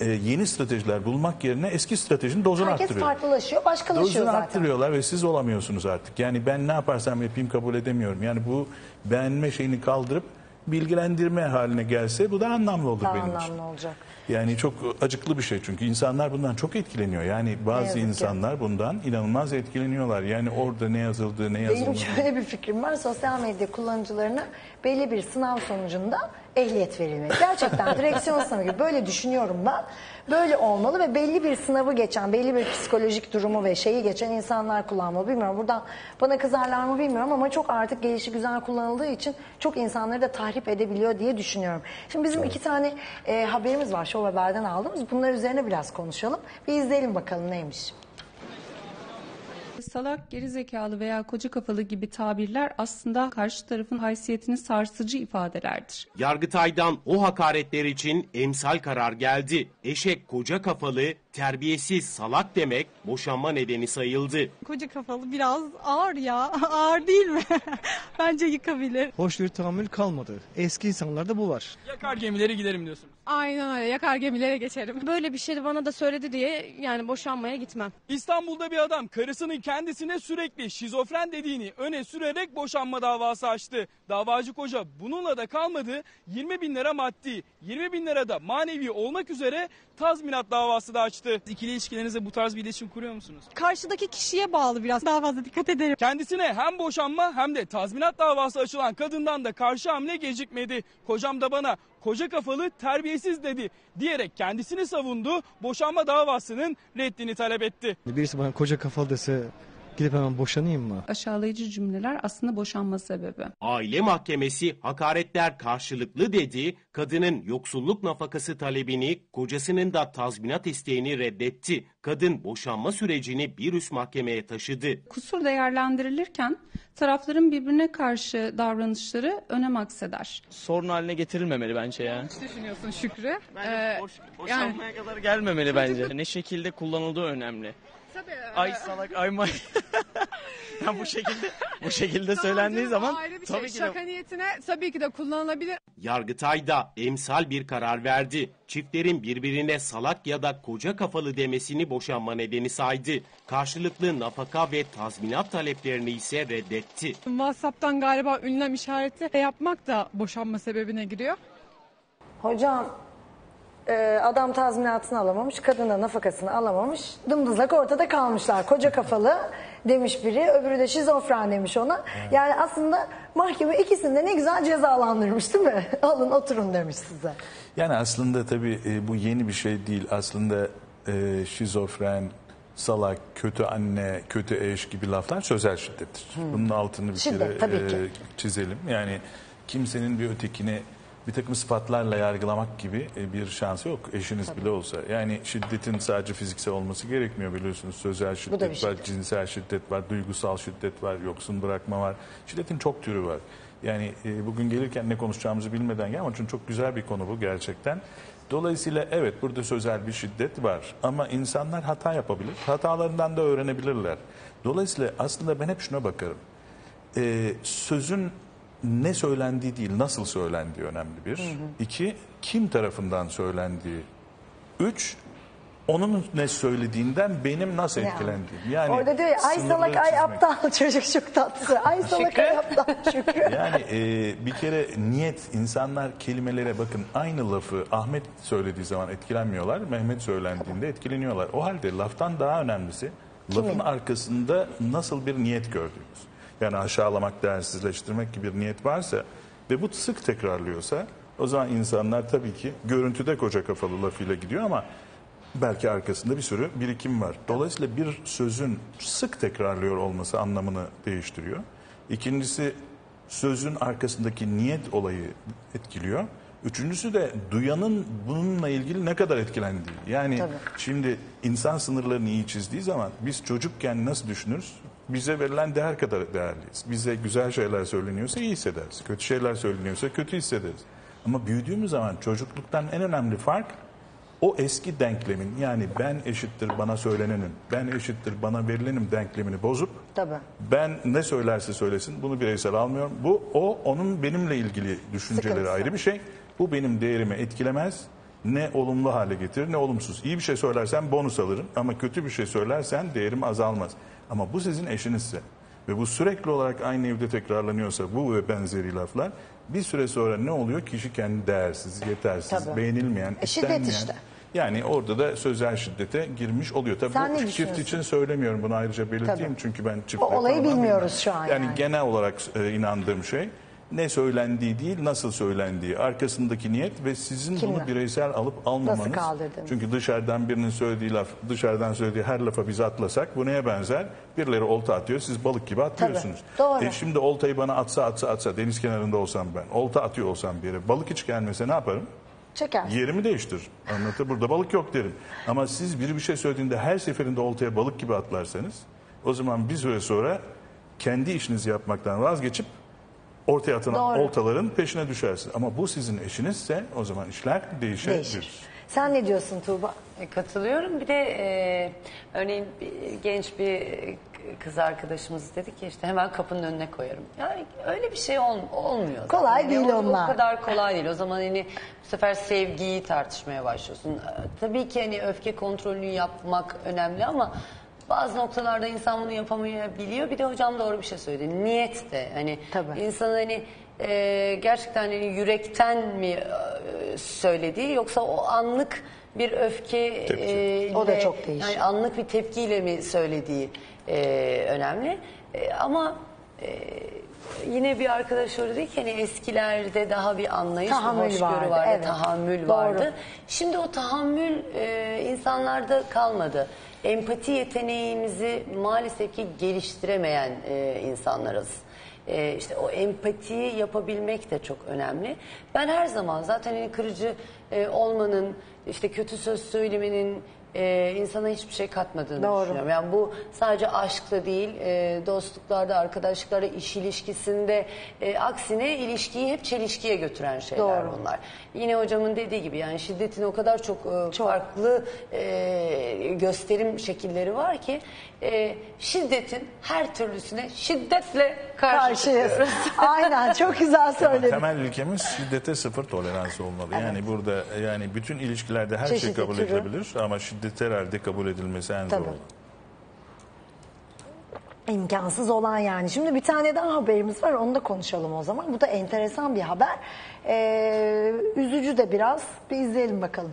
S3: e, yeni stratejiler bulmak yerine eski stratejinin dozunu
S1: Herkes
S3: arttırıyor.
S1: farklılaşıyor, başkalaşıyor
S3: Dozunu
S1: zaten.
S3: arttırıyorlar ve siz olamıyorsunuz artık. Yani ben ne yaparsam yapayım kabul edemiyorum. Yani bu beğenme şeyini kaldırıp bilgilendirme haline gelse bu da anlamlı olur
S1: Daha
S3: benim için.
S1: anlamlı olacak.
S3: Yani çok acıklı bir şey çünkü insanlar bundan çok etkileniyor. Yani bazı
S1: yazık ki.
S3: insanlar bundan inanılmaz etkileniyorlar. Yani orada ne yazıldı, ne
S1: Benim
S3: yazılmadı.
S1: şöyle bir fikrim var. Sosyal medya kullanıcılarına belli bir sınav sonucunda ehliyet verilmeli. Gerçekten direksiyon sınavı gibi böyle düşünüyorum ben. Böyle olmalı ve belli bir sınavı geçen, belli bir psikolojik durumu ve şeyi geçen insanlar kullanmalı. Bilmiyorum buradan bana kızarlar mı bilmiyorum ama çok artık gelişi güzel kullanıldığı için çok insanları da tahrip edebiliyor diye düşünüyorum. Şimdi bizim iki tane e, haberimiz var Show Haber'den aldığımız. Bunlar üzerine biraz konuşalım. Bir izleyelim bakalım neymiş.
S9: Salak, gerizekalı veya koca kafalı gibi tabirler aslında karşı tarafın haysiyetini sarsıcı ifadelerdir.
S10: Yargıtay'dan o hakaretler için emsal karar geldi. Eşek koca kafalı, terbiyesiz salak demek boşanma nedeni sayıldı.
S11: Koca kafalı biraz ağır ya. Ağır değil mi? Bence yıkabilir.
S12: Hoş bir tahammül kalmadı. Eski insanlarda bu var.
S13: Yakar gemileri giderim diyorsun.
S11: Aynen öyle. Yakar gemilere geçerim. Böyle bir şey bana da söyledi diye yani boşanmaya gitmem.
S13: İstanbul'da bir adam karısının kendisine sürekli şizofren dediğini öne sürerek boşanma davası açtı. Davacı koca bununla da kalmadı 20 bin lira maddi 20 bin lira da manevi olmak üzere tazminat davası da açtı. Açtı. İkili ilişkilerinizde bu tarz bir iletişim kuruyor musunuz?
S11: Karşıdaki kişiye bağlı biraz. Daha fazla dikkat ederim.
S13: Kendisine hem boşanma hem de tazminat davası açılan kadından da karşı hamle gecikmedi. Kocam da bana koca kafalı terbiyesiz dedi diyerek kendisini savundu. Boşanma davasının reddini talep etti.
S12: Birisi bana koca kafalı dese gidip hemen boşanayım mı?
S9: Aşağılayıcı cümleler aslında boşanma sebebi.
S10: Aile mahkemesi hakaretler karşılıklı dedi, kadının yoksulluk nafakası talebini, kocasının da tazminat isteğini reddetti. Kadın boşanma sürecini bir üst mahkemeye taşıdı.
S9: Kusur değerlendirilirken tarafların birbirine karşı davranışları önem akseder.
S14: sorun haline getirilmemeli bence ya.
S11: düşünüyorsun Şükrü?
S14: Bence boş, boşanmaya kadar gelmemeli bence. Ne şekilde kullanıldığı önemli.
S11: Tabii.
S14: Ay salak ay may. ya bu şekilde bu şekilde söylendiği zaman tabii ki de
S11: niyetine tabii ki de kullanılabilir.
S10: Yargıtay'da emsal bir karar verdi. Çiftlerin birbirine salak ya da koca kafalı demesini boşanma nedeni saydı. Karşılıklı nafaka ve tazminat taleplerini ise reddetti.
S11: WhatsApp'tan galiba ünlem işareti yapmak da boşanma sebebine giriyor.
S1: Hocam e, adam tazminatını alamamış, kadın da nafakasını alamamış. Dımdızlak ortada kalmışlar. Koca kafalı demiş biri, öbürü de şizofren demiş ona. Yani aslında mahkeme ikisini de ne güzel cezalandırmış değil mi? Alın oturun demiş size.
S3: Yani aslında tabii e, bu yeni bir şey değil. Aslında e, şizofren, salak, kötü anne, kötü eş gibi laflar sözel şiddettir. Bunun altını bir
S1: Şiddet,
S3: kere
S1: tabii
S3: e,
S1: ki.
S3: çizelim. Yani kimsenin bir ötekini bir takım sıfatlarla yargılamak gibi e, bir şansı yok eşiniz bile olsa. Yani şiddetin sadece fiziksel olması gerekmiyor biliyorsunuz. Sözel şiddet var,
S1: şiddet.
S3: cinsel şiddet var, duygusal şiddet var, yoksun bırakma var. Şiddetin çok türü var. Yani e, bugün gelirken ne konuşacağımızı bilmeden gel ama çünkü çok güzel bir konu bu gerçekten. Dolayısıyla evet burada sözel bir şiddet var ama insanlar hata yapabilir. Hatalarından da öğrenebilirler. Dolayısıyla aslında ben hep şuna bakarım. E, sözün ne söylendiği değil nasıl söylendiği önemli bir. İki, kim tarafından söylendiği. Üç, onun ne söylediğinden benim nasıl
S1: Ya.
S3: etkilendiğim. Yani
S1: Orada diyor ya ay salak ay aptal çocuk çok tatlı. Ay salak ay aptal Şükrü.
S3: Yani e, bir kere niyet insanlar kelimelere bakın aynı lafı Ahmet söylediği zaman etkilenmiyorlar. Mehmet söylendiğinde etkileniyorlar. O halde laftan daha önemlisi lafın arkasında nasıl bir niyet gördüğümüz. Yani aşağılamak, değersizleştirmek gibi bir niyet varsa ve bu sık tekrarlıyorsa o zaman insanlar tabii ki görüntüde koca kafalı lafıyla gidiyor ama belki arkasında bir sürü birikim var. Dolayısıyla bir sözün sık tekrarlıyor olması anlamını değiştiriyor. İkincisi sözün arkasındaki niyet olayı etkiliyor. Üçüncüsü de duyanın bununla ilgili ne kadar etkilendiği. Yani şimdi insan sınırlarını iyi çizdiği zaman biz çocukken nasıl düşünürüz? Bize verilen değer kadar değerliyiz. Bize güzel şeyler söyleniyorsa iyi hissederiz. Kötü şeyler söyleniyorsa kötü hissederiz. Ama büyüdüğümüz zaman çocukluktan en önemli fark o eski denklemin yani ben eşittir bana söylenenin, ben eşittir bana verilenim denklemini bozup
S1: Tabii.
S3: ben ne söylerse söylesin bunu bireysel almıyorum. Bu o onun benimle ilgili düşünceleri
S1: Sıkıntısı.
S3: ayrı bir şey. Bu benim değerimi etkilemez. Ne olumlu hale getirir ne olumsuz. İyi bir şey söylersen bonus alırım ama kötü bir şey söylersen değerim azalmaz. Ama bu sizin eşinizse ve bu sürekli olarak aynı evde tekrarlanıyorsa bu ve benzeri laflar bir süre sonra ne oluyor? Kişi kendi değersiz, yetersiz,
S1: Tabii.
S3: beğenilmeyen,
S1: E, şiddet
S3: istenmeyen.
S1: işte.
S3: Yani orada da sözel şiddete girmiş oluyor. Tabii
S1: Sen
S3: bu
S1: ne
S3: çift
S1: düşünüyorsun?
S3: için söylemiyorum bunu ayrıca belirteyim
S1: Tabii.
S3: çünkü ben çift
S1: O olayı bilmiyoruz şu an
S3: Yani,
S1: yani.
S3: genel olarak e, inandığım şey ne söylendiği değil nasıl söylendiği arkasındaki niyet ve sizin
S1: Kimle?
S3: bunu bireysel alıp almamanız.
S1: Nasıl kaldırdınız?
S3: Çünkü dışarıdan birinin söylediği laf dışarıdan söylediği her lafa biz atlasak bu neye benzer? Birileri olta atıyor siz balık gibi atlıyorsunuz.
S1: doğru.
S3: E şimdi oltayı bana atsa atsa atsa deniz kenarında olsam ben olta atıyor olsam bir yere balık hiç gelmese ne yaparım?
S1: Çeker.
S3: Yerimi değiştir. Anlatır burada balık yok derim. Ama siz biri bir şey söylediğinde her seferinde oltaya balık gibi atlarsanız o zaman bir süre sonra kendi işinizi yapmaktan vazgeçip ortaya atılan
S1: Doğru.
S3: oltaların peşine düşersiniz. Ama bu sizin eşinizse o zaman işler değişebilir.
S1: Değişir. Sen ne diyorsun Tuğba?
S8: E, Katılıyorum. Bir de e, örneğin bir, genç bir kız arkadaşımız dedi ki işte hemen kapının önüne koyarım. Yani öyle bir şey ol, olmuyor.
S1: Kolay
S8: Yani
S1: değil
S8: o,
S1: onlar.
S8: O kadar kolay değil. O zaman hani bu sefer sevgiyi tartışmaya başlıyorsun. E, Tabii ki hani öfke kontrolünü yapmak önemli ama bazı noktalarda insan bunu yapamayabiliyor. Bir de hocam doğru bir şey söyledi. Niyet de hani
S1: Tabii.
S8: insan hani e, gerçekten hani yürekten mi e, söylediği yoksa o anlık bir öfke e,
S1: O da çok değişik.
S8: yani anlık bir tepkiyle mi söylediği e, önemli. E, ama e, yine bir arkadaş söyledi ki hani eskilerde daha bir anlayış, bir
S1: Tahammül
S8: hoşgörü
S1: vardı,
S8: vardı,
S1: evet.
S8: tahammül
S1: Doğru.
S8: vardı. Şimdi o tahammül e, insanlarda kalmadı. Empati yeteneğimizi maalesef ki geliştiremeyen e, insanlarız. E, işte o empatiyi yapabilmek de çok önemli. Ben her zaman zaten hani kırıcı e, olmanın, işte kötü söz söylemenin e, insana hiçbir şey katmadığını
S1: Doğru.
S8: düşünüyorum. Yani bu sadece aşkla değil, e, dostluklarda, arkadaşlıklarda, iş ilişkisinde e, aksine ilişkiyi hep çelişkiye götüren şeyler
S1: Doğru.
S8: bunlar. Yine hocamın dediği gibi yani şiddetin o kadar çok, e, farklı e, gösterim şekilleri var ki e, şiddetin her türlüsüne şiddetle karşı
S1: Karşıyız.
S8: çıkıyoruz.
S1: Aynen çok güzel söyledin.
S3: temel ülkemiz şiddete sıfır tolerans olmalı. Yani burada yani bütün ilişkilerde her şey
S1: Çeşitli
S3: kabul
S1: türü.
S3: edilebilir ama şiddet herhalde kabul edilmesi en zor
S1: Tabii.
S3: olan.
S1: İmkansız olan yani. Şimdi bir tane daha haberimiz var onu da konuşalım o zaman. Bu da enteresan bir haber. Ee, üzücü de biraz. Bir izleyelim bakalım.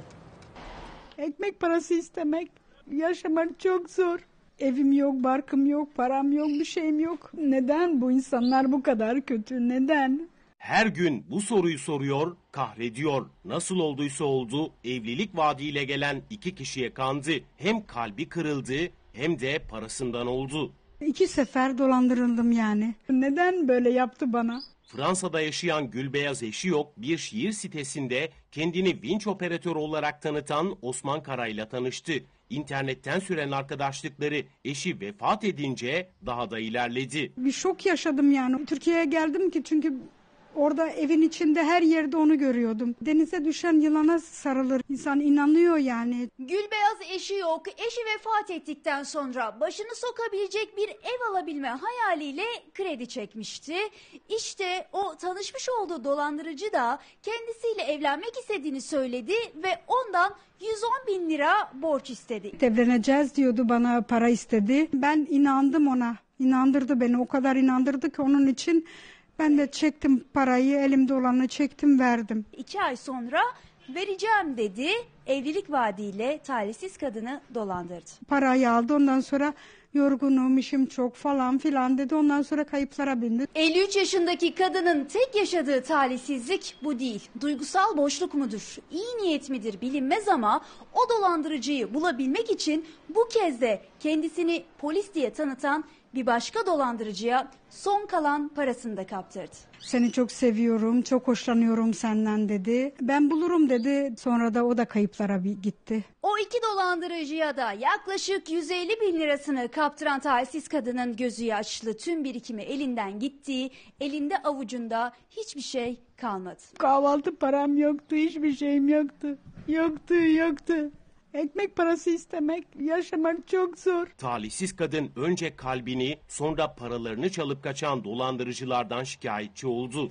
S15: Ekmek parası istemek, yaşamak çok zor. Evim yok, barkım yok, param yok, bir şeyim yok. Neden bu insanlar bu kadar kötü? Neden?
S10: Her gün bu soruyu soruyor, kahrediyor. Nasıl olduysa oldu, evlilik vaadiyle gelen iki kişiye kandı. Hem kalbi kırıldı hem de parasından oldu.
S15: İki sefer dolandırıldım yani. Neden böyle yaptı bana?
S10: Fransa'da yaşayan Gülbeyaz eşi yok bir şiir sitesinde kendini vinç operatörü olarak tanıtan Osman Kara'yla tanıştı. İnternetten süren arkadaşlıkları eşi vefat edince daha da ilerledi.
S15: Bir şok yaşadım yani. Türkiye'ye geldim ki çünkü orada evin içinde her yerde onu görüyordum. Denize düşen yılana sarılır. İnsan inanıyor yani.
S16: Gülbeyaz eşi yok. Eşi vefat ettikten sonra başını sokabilecek bir ev alabilme hayaliyle kredi çekmişti. İşte o tanışmış olduğu dolandırıcı da kendisiyle evlenmek istediğini söyledi ve ondan 110 bin lira borç istedi.
S15: Evleneceğiz diyordu bana para istedi. Ben inandım ona. İnandırdı beni. O kadar inandırdı ki onun için ben de çektim parayı. Elimde olanı çektim verdim.
S16: İki ay sonra vereceğim dedi. Evlilik vaadiyle talihsiz kadını dolandırdı.
S15: Parayı aldı ondan sonra yorgunum işim çok falan filan dedi. Ondan sonra kayıplara bindi.
S16: 53 yaşındaki kadının tek yaşadığı talihsizlik bu değil. Duygusal boşluk mudur, iyi niyet midir bilinmez ama o dolandırıcıyı bulabilmek için bu kez de kendisini polis diye tanıtan bir başka dolandırıcıya son kalan parasını da kaptırdı.
S15: Seni çok seviyorum, çok hoşlanıyorum senden dedi. Ben bulurum dedi. Sonra da o da kayıplara bir gitti.
S16: O iki dolandırıcıya da yaklaşık 150 bin lirasını kaptıran talihsiz kadının gözü yaşlı tüm birikimi elinden gittiği, elinde avucunda hiçbir şey kalmadı.
S15: Kahvaltı param yoktu, hiçbir şeyim yoktu. Yoktu, yoktu. Ekmek parası istemek, yaşamak çok zor.
S10: Talihsiz kadın önce kalbini sonra paralarını çalıp kaçan dolandırıcılardan şikayetçi oldu.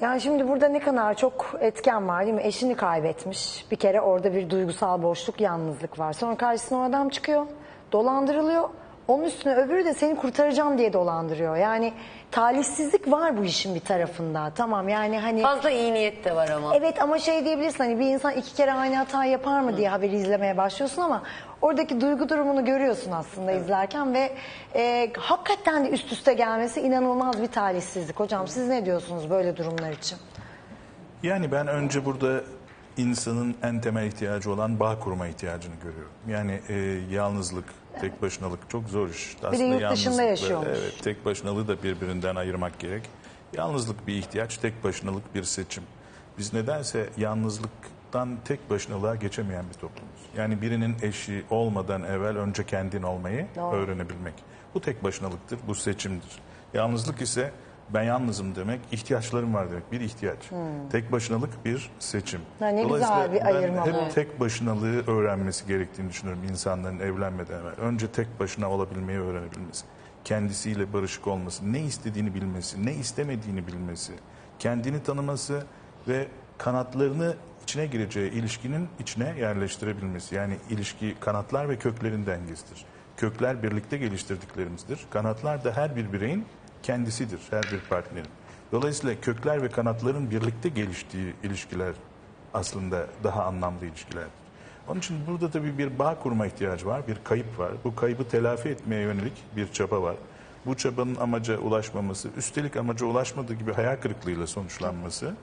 S1: Yani şimdi burada ne kadar çok etken var değil mi? Eşini kaybetmiş. Bir kere orada bir duygusal boşluk, yalnızlık var. Sonra karşısına o adam çıkıyor, dolandırılıyor. Onun üstüne öbürü de seni kurtaracağım diye dolandırıyor. Yani talihsizlik var bu işin bir tarafında. Tamam yani hani...
S8: Fazla iyi niyet de var ama.
S1: Evet ama şey diyebilirsin hani bir insan iki kere aynı hata yapar mı diye haberi izlemeye başlıyorsun ama oradaki duygu durumunu görüyorsun aslında izlerken ve e, hakikaten de üst üste gelmesi inanılmaz bir talihsizlik. Hocam siz ne diyorsunuz böyle durumlar için?
S3: Yani ben önce burada insanın en temel ihtiyacı olan bağ kurma ihtiyacını görüyorum. Yani e, yalnızlık, tek başınalık çok zor iş.
S1: Bir de yurt dışında yaşıyormuş.
S3: Evet, tek başınalığı da birbirinden ayırmak gerek. Yalnızlık bir ihtiyaç, tek başınalık bir seçim. Biz nedense yalnızlıktan tek başınalığa geçemeyen bir toplumuz. Yani birinin eşi olmadan evvel önce kendin olmayı
S1: Doğru.
S3: öğrenebilmek. Bu tek başınalıktır, bu seçimdir. Yalnızlık ise ben yalnızım demek, ihtiyaçlarım var demek. Bir ihtiyaç. Tek başınalık bir seçim.
S1: Ha, ne güzel bir ayırma
S3: hep tek başınalığı öğrenmesi gerektiğini düşünüyorum insanların evlenmeden evvel. Önce tek başına olabilmeyi öğrenebilmesi. Kendisiyle barışık olması, ne istediğini bilmesi, ne istemediğini bilmesi, kendini tanıması ve kanatlarını içine gireceği ilişkinin içine yerleştirebilmesi. Yani ilişki kanatlar ve köklerin dengesidir. Kökler birlikte geliştirdiklerimizdir. Kanatlar da her bir bireyin kendisidir, her bir partnerin. Dolayısıyla kökler ve kanatların birlikte geliştiği ilişkiler aslında daha anlamlı ilişkilerdir. Onun için burada tabii bir bağ kurma ihtiyacı var, bir kayıp var. Bu kaybı telafi etmeye yönelik bir çaba var. Bu çabanın amaca ulaşmaması, üstelik amaca ulaşmadığı gibi hayal kırıklığıyla sonuçlanması.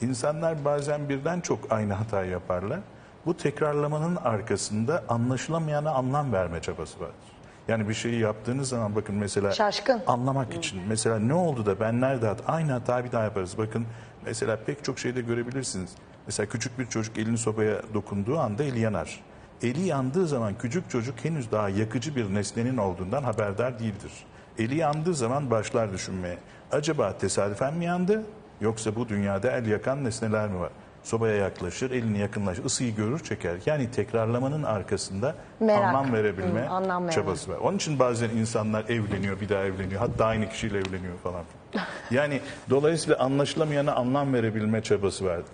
S3: İnsanlar bazen birden çok aynı hatayı yaparlar. Bu tekrarlamanın arkasında anlaşılamayana anlam verme çabası vardır. Yani bir şeyi yaptığınız zaman bakın mesela
S1: Şaşkın.
S3: anlamak için mesela ne oldu da ben nerede hat aynı hatayı bir daha yaparız. Bakın mesela pek çok şeyde görebilirsiniz. Mesela küçük bir çocuk elini sobaya dokunduğu anda eli yanar. Eli yandığı zaman küçük çocuk henüz daha yakıcı bir nesnenin olduğundan haberdar değildir. Eli yandığı zaman başlar düşünmeye. Acaba tesadüfen mi yandı yoksa bu dünyada el yakan nesneler mi var? Sobaya yaklaşır, elini yakınlaşır, ısıyı görür, çeker. Yani tekrarlamanın arkasında
S1: Merak.
S3: anlam verebilme
S1: Hı, anlam
S3: çabası var. Onun için bazen insanlar evleniyor, bir daha evleniyor. Hatta aynı kişiyle evleniyor falan. Yani dolayısıyla anlaşılamayana anlam verebilme çabası vardı.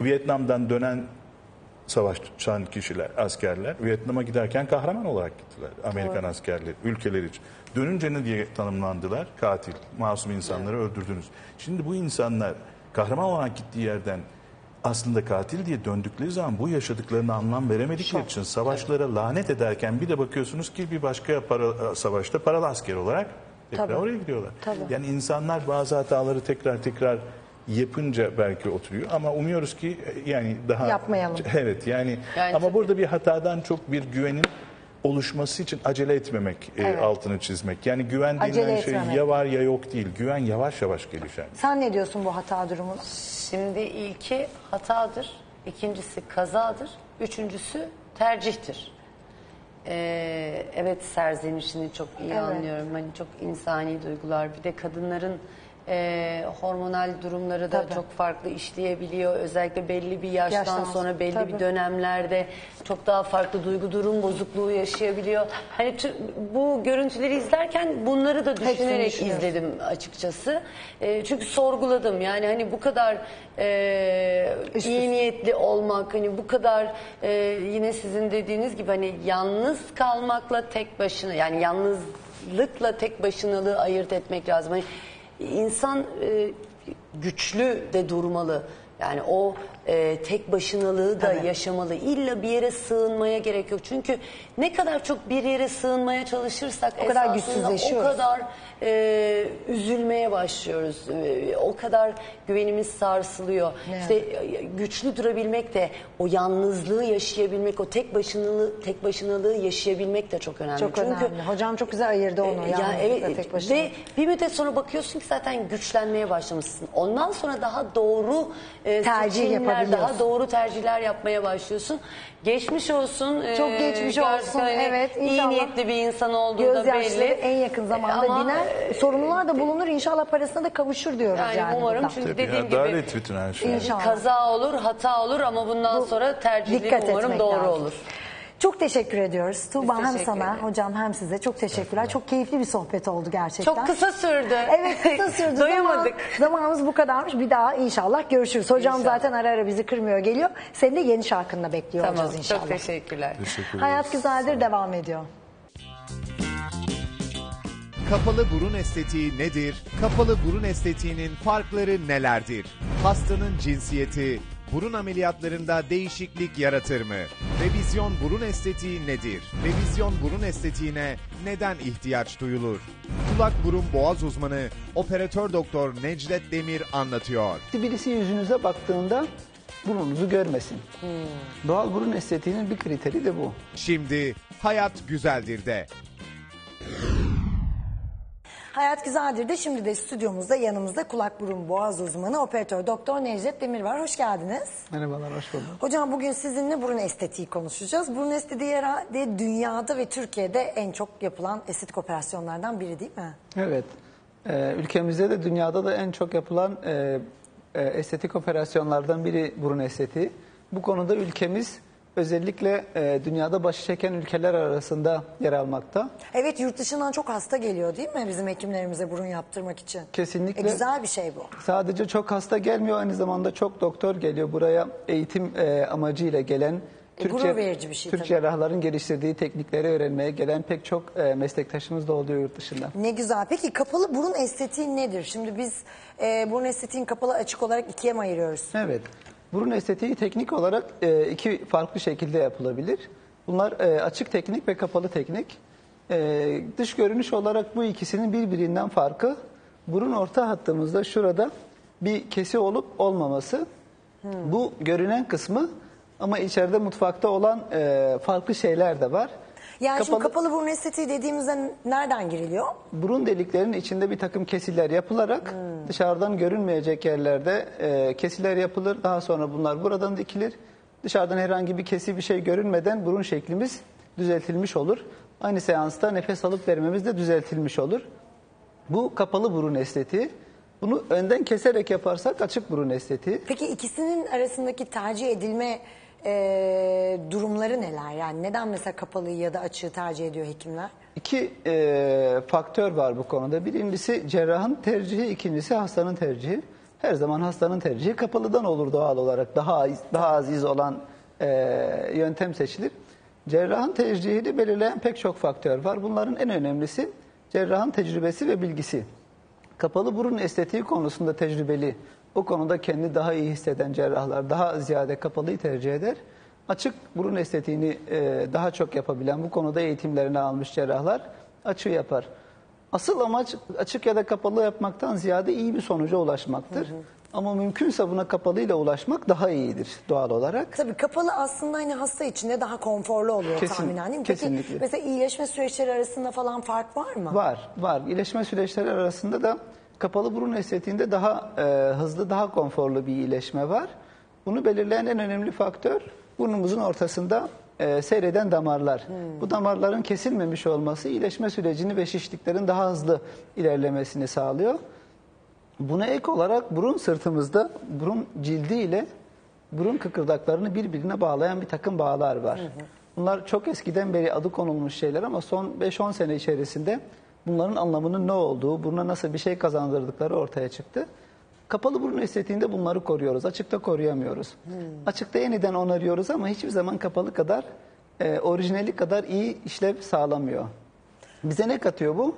S3: Vietnam'dan dönen savaşan kişiler, askerler Vietnam'a giderken kahraman olarak gittiler. Amerikan askerleri, ülkeler için. Dönünce ne diye tanımlandılar? Katil, masum insanları öldürdünüz. Şimdi bu insanlar kahraman olarak gittiği yerden aslında katil diye döndükleri zaman bu yaşadıklarına anlam veremedikleri için savaşlara lanet ederken bir de bakıyorsunuz ki bir başka para, savaşta paralı asker olarak tekrar
S1: Tabii.
S3: oraya gidiyorlar.
S1: Tabii.
S3: Yani insanlar bazı hataları tekrar tekrar yapınca belki oturuyor ama umuyoruz ki e, yani daha
S1: Yapmayalım.
S3: Evet yani,
S8: Yani
S3: ama burada bir hatadan çok bir güvenin oluşması için acele etmemek e,
S1: Evet.
S3: altını çizmek. Yani güven
S1: Acele
S3: denilen şey
S1: etmemek.
S3: ya var ya yok değil. Güven yavaş yavaş gelişen.
S1: Sen ne diyorsun bu hata durumuna?
S8: Şimdi ilki hatadır, ikincisi kazadır, üçüncüsü tercihtir. Ee, evet serzenişini çok iyi
S1: Evet.
S8: anlıyorum. Hani çok insani duygular. Bir de kadınların e, hormonal durumları da
S1: Tabii.
S8: çok farklı işleyebiliyor. Özellikle belli bir yaştan,
S1: Yaştan
S8: sonra belli
S1: tabii.
S8: bir dönemlerde çok daha farklı duygu durum bozukluğu yaşayabiliyor. Hani tü- bu görüntüleri izlerken bunları da düşünerek
S1: düşünüyorsun.
S8: izledim açıkçası. E, çünkü sorguladım. Yani hani bu kadar e, iyi niyetli olmak, hani bu kadar e, yine sizin dediğiniz gibi hani yalnız kalmakla tek başına yani yalnızlıkla tek başınalığı ayırt etmek lazım. Hani insan e, güçlü de durmalı. Yani o e, tek başınalığı da
S1: Tabii.
S8: yaşamalı. İlla bir yere sığınmaya gerek yok. Çünkü ne kadar çok bir yere sığınmaya çalışırsak
S1: O kadar güçsüzleşiyoruz.
S8: O kadar e, üzülmeye başlıyoruz. E, o kadar güvenimiz sarsılıyor.
S1: Ne
S8: İşte e, güçlü durabilmek de o yalnızlığı yaşayabilmek, o tek başınalığı tek başınalığı yaşayabilmek de çok önemli.
S1: Çok
S8: Çünkü
S1: önemli. Hocam çok güzel ayırdı onu.
S8: e, ya evet
S1: tek başına.
S8: ve bir müddet sonra bakıyorsun ki zaten güçlenmeye başlamışsın. Ondan sonra daha doğru e,
S1: Tercih
S8: seçimler,
S1: yapabiliyorsun.
S8: daha doğru tercihler yapmaya başlıyorsun. Geçmiş olsun. e,
S1: Çok geçmiş olsun,
S8: gerçekten
S1: evet,
S8: İyi niyetli bir insan olduğu da belli.
S1: en yakın zamanda
S8: Ama,
S1: biner.
S8: e,
S1: Sorumlular da bulunur. İnşallah parasına da kavuşur diyoruz yani.
S8: Yani umarım
S1: buradan.
S8: çünkü
S3: Tabii,
S8: dediğim gibi
S3: adalet bütün her şey.
S1: İnşallah.
S8: kaza olur, hata olur ama bundan sonra tercihleri
S1: Dikkat
S8: umarım doğru
S1: lazım.
S8: olur.
S1: Çok teşekkür ediyoruz. Tuğba hem
S8: teşekkür
S1: sana,
S8: ederiz.
S1: hocam hem size çok teşekkürler. Çok keyifli bir sohbet oldu gerçekten.
S8: Çok kısa sürdü.
S1: Evet kısa sürdü.
S8: Doyamadık.
S1: Zaman- zamanımız bu kadarmış. Bir daha inşallah görüşürüz. Hocam
S8: İnşallah.
S1: zaten ara ara bizi kırmıyor geliyor. Seni de yeni şarkında bekliyor
S8: Tamam,
S1: olacağız inşallah.
S8: çok teşekkürler.
S3: Teşekkür
S1: Hayat güzeldir devam ediyor.
S2: Kapalı burun estetiği nedir? Kapalı burun estetiğinin farkları nelerdir? Hastanın cinsiyeti, burun ameliyatlarında değişiklik yaratır mı? Revizyon burun estetiği nedir? Revizyon burun estetiğine neden ihtiyaç duyulur? Kulak burun boğaz uzmanı operatör doktor Necdet Demir anlatıyor.
S6: Birisi yüzünüze baktığında burnunuzu görmesin. Doğal burun estetiğinin bir kriteri de bu.
S2: Şimdi Hayat Güzeldir de.
S1: Hayat Güzeldir de şimdi de stüdyomuzda yanımızda kulak burun boğaz uzmanı operatör doktor Necdet Demir var. Hoş geldiniz.
S6: Merhabalar, hoş bulduk.
S1: Hocam bugün sizinle burun estetiği konuşacağız. Burun estetiği herhalde dünyada ve Türkiye'de en çok yapılan estetik operasyonlardan biri değil mi?
S6: Evet, Ee, ülkemizde de dünyada da en çok yapılan e, e, estetik operasyonlardan biri burun estetiği. Bu konuda ülkemiz özellikle e, dünyada başı çeken ülkeler arasında yer almakta.
S1: Evet yurt dışından çok hasta geliyor değil mi bizim hekimlerimize burun yaptırmak için?
S6: Kesinlikle.
S1: E, güzel bir şey bu.
S6: Sadece çok hasta gelmiyor, aynı zamanda çok doktor geliyor buraya eğitim e, amacıyla gelen.
S1: E, gurur verici bir şey
S6: Türk
S1: tabii.
S6: cerrahların geliştirdiği teknikleri öğrenmeye gelen pek çok e, meslektaşımız da oluyor yurt dışında.
S1: Ne güzel. Peki kapalı burun estetiği nedir? Şimdi biz e, burun estetiğini kapalı açık olarak ikiye mi ayırıyoruz?
S6: Evet. Burun estetiği teknik olarak e, iki farklı şekilde yapılabilir. Bunlar e, açık teknik ve kapalı teknik. E, dış görünüş olarak bu ikisinin birbirinden farkı burun orta hattımızda şurada bir kesi olup olmaması. Bu görünen kısmı ama içeride mutfakta olan e, farklı şeyler de var.
S1: Yani şimdi
S6: Kapalı-
S1: kapalı burun estetiği dediğimizde nereden giriliyor?
S6: burun deliklerinin içinde bir takım kesiller yapılarak dışarıdan görünmeyecek yerlerde e, kesiler yapılır. Daha sonra bunlar buradan dikilir. Dışarıdan herhangi bir kesi bir şey görünmeden burun şeklimiz düzeltilmiş olur. Aynı seansta nefes alıp vermemiz de düzeltilmiş olur. Bu kapalı burun estetiği. Bunu önden keserek yaparsak açık burun estetiği.
S1: Peki ikisinin arasındaki tercih edilme e, durumları neler? Yani neden mesela kapalıyı ya da açığı tercih ediyor hekimler?
S6: İki e, faktör var bu konuda. Birincisi cerrahın tercihi, ikincisi hastanın tercihi. Her zaman hastanın tercihi kapalıdan olur doğal olarak. Daha daha az iz olan e, yöntem seçilir. Cerrahın tercihini belirleyen pek çok faktör var. Bunların en önemlisi cerrahın tecrübesi ve bilgisi. Kapalı burun estetiği konusunda tecrübeli, o konuda kendi daha iyi hisseden cerrahlar daha ziyade kapalıyı tercih eder. Açık burun estetiğini e, daha çok yapabilen, bu konuda eğitimlerini almış cerrahlar açığı yapar. Asıl amaç açık ya da kapalı yapmaktan ziyade iyi bir sonuca ulaşmaktır. Ama mümkünse buna kapalıyla ulaşmak daha iyidir doğal olarak.
S1: Tabii kapalı aslında hani hasta içinde daha konforlu oluyor
S6: Kesin-
S1: tahminen değil mi?
S6: kesinlikle.
S1: Peki mesela iyileşme süreçleri arasında falan fark var mı?
S6: Var, var. İyileşme süreçleri arasında da kapalı burun estetiğinde daha e, hızlı, daha konforlu bir iyileşme var. Bunu belirleyen en önemli faktör burnumuzun ortasında e, seyreden damarlar. Bu damarların kesilmemiş olması iyileşme sürecini ve şişliklerin daha hızlı ilerlemesini sağlıyor. Buna ek olarak burun sırtımızda burun cildi ile burun kıkırdaklarını birbirine bağlayan bir takım bağlar var. Bunlar çok eskiden beri adı konulmuş şeyler ama son 5-10 sene içerisinde bunların anlamının ne olduğu, buruna nasıl bir şey kazandırdıkları ortaya çıktı. Kapalı burun estetiğinde bunları koruyoruz. Açıkta koruyamıyoruz. Açıkta yeniden onarıyoruz ama hiçbir zaman kapalı kadar, e, orijinali kadar iyi işlev sağlamıyor. Bize ne katıyor bu?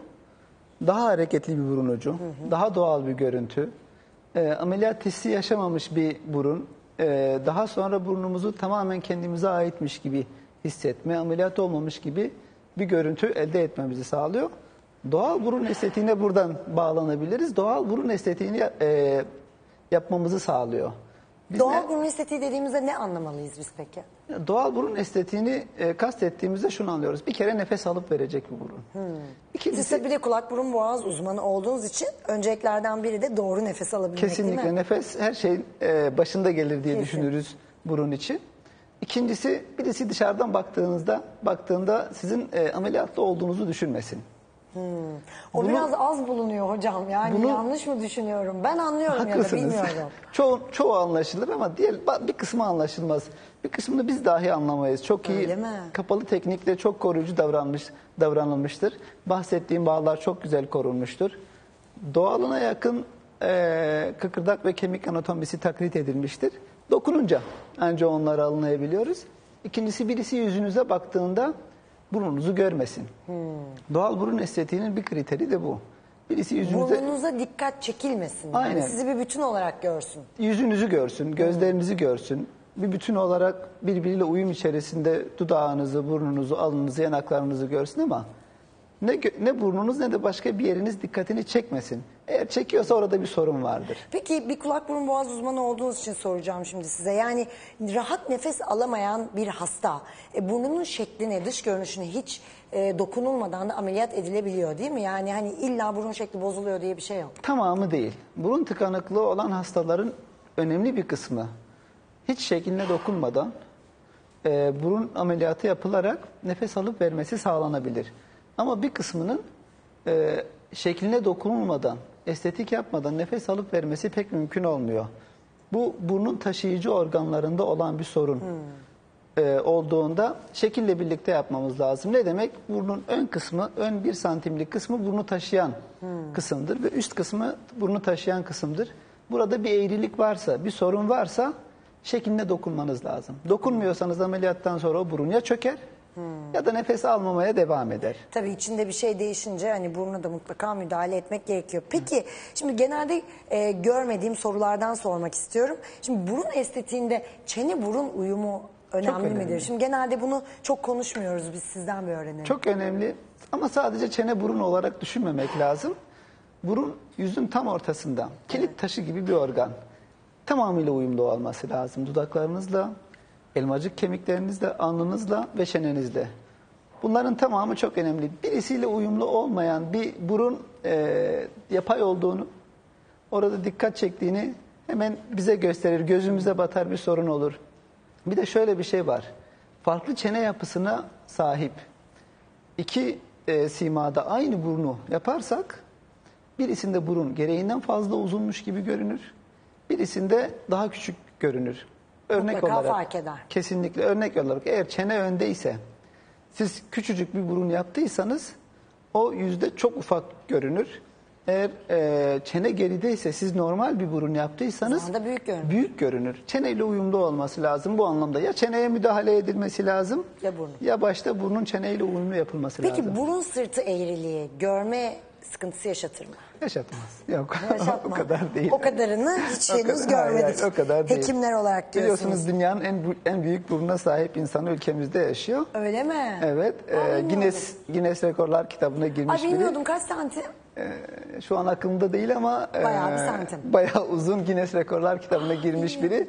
S6: Daha hareketli bir burun ucu, daha doğal bir görüntü, e, ameliyat hissi yaşamamış bir burun, e, daha sonra burnumuzu tamamen kendimize aitmiş gibi hissetme, ameliyat olmamış gibi bir görüntü elde etmemizi sağlıyor. Doğal burun estetiğine buradan bağlanabiliriz. Doğal burun estetiğini e, yapmamızı sağlıyor. Biz
S1: Doğal
S6: ne-
S1: burun estetiği dediğimizde ne anlamalıyız biz peki?
S6: Doğal burun estetiğini e, kastettiğimizde şunu anlıyoruz. Bir kere nefes alıp verecek bir burun.
S1: Siz de bir de kulak burun boğaz uzmanı olduğunuz için önceliklerden biri de doğru nefes alabilmek değil
S6: Kesinlikle
S1: mi?
S6: nefes her şeyin e, başında gelir diye
S1: Kesin.
S6: düşünürüz burun için. İkincisi birisi dışarıdan baktığınızda baktığında sizin e, ameliyatlı olduğunuzu düşünmesin.
S1: Hmm. O
S6: Bunu-
S1: biraz az bulunuyor hocam yani
S6: Bunu-
S1: yanlış mı düşünüyorum? Ben anlıyorum ya da
S6: Haklısınız.
S1: bilmiyorum.
S6: çoğu, çoğu anlaşılır ama diğer bir kısmı anlaşılmaz. Bir kısmını biz dahi anlamayız. Çok iyi
S1: Öyle mi?
S6: kapalı teknikle çok koruyucu davranmış davranılmıştır. Bahsettiğim bağlar çok güzel korunmuştur. Doğalına yakın e, kıkırdak ve kemik anatomisi taklit edilmiştir. Dokununca anca onları alınabiliyoruz. İkincisi birisi yüzünüze baktığında burnunuzu görmesin.
S1: Hmm.
S6: Doğal burun estetiğinin bir kriteri de bu. Birisi yüzünüze
S1: Burnunuza dikkat çekilmesin. Yani
S6: Aynen.
S1: sizi bir bütün olarak görsün.
S6: yüzünüzü görsün, gözlerinizi görsün. Bir bütün olarak birbiriyle uyum içerisinde dudağınızı, burnunuzu, alnınızı, yanaklarınızı görsün ama ne, ne burnunuz ne de başka bir yeriniz dikkatini çekmesin. Eğer çekiyorsa orada bir sorun vardır.
S1: Peki bir kulak burun boğaz uzmanı olduğunuz için soracağım şimdi size. Yani rahat nefes alamayan bir hasta e, burnunun şekline, dış görünüşüne hiç e, dokunulmadan da ameliyat edilebiliyor değil mi? Yani hani illa burun şekli bozuluyor diye bir şey yok.
S6: Tamamı değil. Burun tıkanıklığı olan hastaların önemli bir kısmı hiç şekline dokunmadan e, burun ameliyatı yapılarak nefes alıp vermesi sağlanabilir. Ama bir kısmının e, şekline dokunulmadan, estetik yapmadan nefes alıp vermesi pek mümkün olmuyor. Bu burnun taşıyıcı organlarında olan bir sorun e, olduğunda şekille birlikte yapmamız lazım. Ne demek? Burnun ön kısmı, ön bir santimlik kısmı burnu taşıyan kısımdır ve üst kısmı burnu taşıyan kısımdır. Burada bir eğrilik varsa, bir sorun varsa şekline dokunmanız lazım. Dokunmuyorsanız ameliyattan sonra o burun ya çöker ya da nefes almamaya devam eder.
S1: Tabii içinde bir şey değişince hani burnuna da mutlaka müdahale etmek gerekiyor. Peki şimdi genelde e, görmediğim sorulardan sormak istiyorum. Şimdi burun estetiğinde çene burun uyumu önemli,
S6: önemli.
S1: midir? Şimdi genelde bunu çok konuşmuyoruz biz sizden bir öğrenelim.
S6: Çok önemli ama sadece çene burun olarak düşünmemek lazım. Burun yüzün tam ortasında. Kilit taşı gibi bir organ. Tamamıyla uyumlu olması lazım. Dudaklarınızla, elmacık kemiklerinizle, alnınızla ve çenenizle. Bunların tamamı çok önemli. Birisiyle uyumlu olmayan bir burun e, yapay olduğunu, orada dikkat çektiğini hemen bize gösterir. Gözümüze batar bir sorun olur. Bir de şöyle bir şey var. Farklı çene yapısına sahip iki e, simada aynı burnu yaparsak birisinde burun gereğinden fazla uzunmuş gibi görünür. Birisinde daha küçük görünür. Örnek
S1: Mutlaka
S6: olarak
S1: fark eder.
S6: kesinlikle örnek olarak eğer çene öndeyse siz küçücük bir burun yaptıysanız o yüzde çok ufak görünür. Eğer e, çene gerideyse siz normal bir burun yaptıysanız
S1: zaman da büyük görünür.
S6: büyük görünür. Çeneyle uyumlu olması lazım bu anlamda. Ya çeneye müdahale edilmesi lazım
S1: Ya burnu.
S6: ya başta burnun çeneyle uyumlu yapılması
S1: Peki
S6: lazım.
S1: burun sırtı eğriliği görme sıkıntısı yaşatır mı?
S6: Yaşatmaz. Yok.
S1: Yaşatma.
S6: o kadar değil.
S1: O kadarını hiç
S6: O
S1: henüz
S6: kadar-
S1: görmedik.
S6: hayır, o kadar değil.
S1: Hekimler olarak diyorsunuz.
S6: Biliyorsunuz dünyanın en en büyük burnuna sahip insanı ülkemizde yaşıyor.
S1: Öyle mi?
S6: Evet.
S1: Aa,
S6: e. Guinness Guinness Rekorlar kitabına girmiş biri.
S1: bilmiyordum kaç santim?
S6: Şu an aklımda değil ama e,
S1: Bayağı bir santim.
S6: bayağı uzun Guinness Rekorlar kitabına girmiş biri.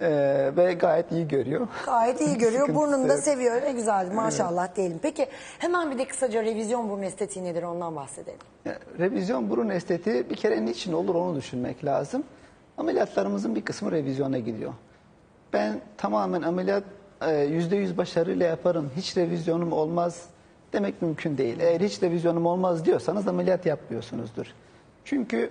S6: E, ve gayet iyi görüyor.
S1: Gayet iyi görüyor.
S6: Sıkıntısı
S1: Burnunu da
S6: yok.
S1: seviyor. Ne güzel maşallah diyelim. Peki hemen bir de kısaca revizyon burun estetiği nedir ondan bahsedelim.
S6: Ya, Revizyon burun estetiği bir kere niçin olur onu düşünmek lazım. Ameliyatlarımızın bir kısmı revizyona gidiyor. Ben tamamen ameliyat e, yüzde yüz başarıyla yaparım, hiç revizyonum olmaz demek mümkün değil. Eğer hiç revizyonum olmaz diyorsanız ameliyat yapmıyorsunuzdur. Çünkü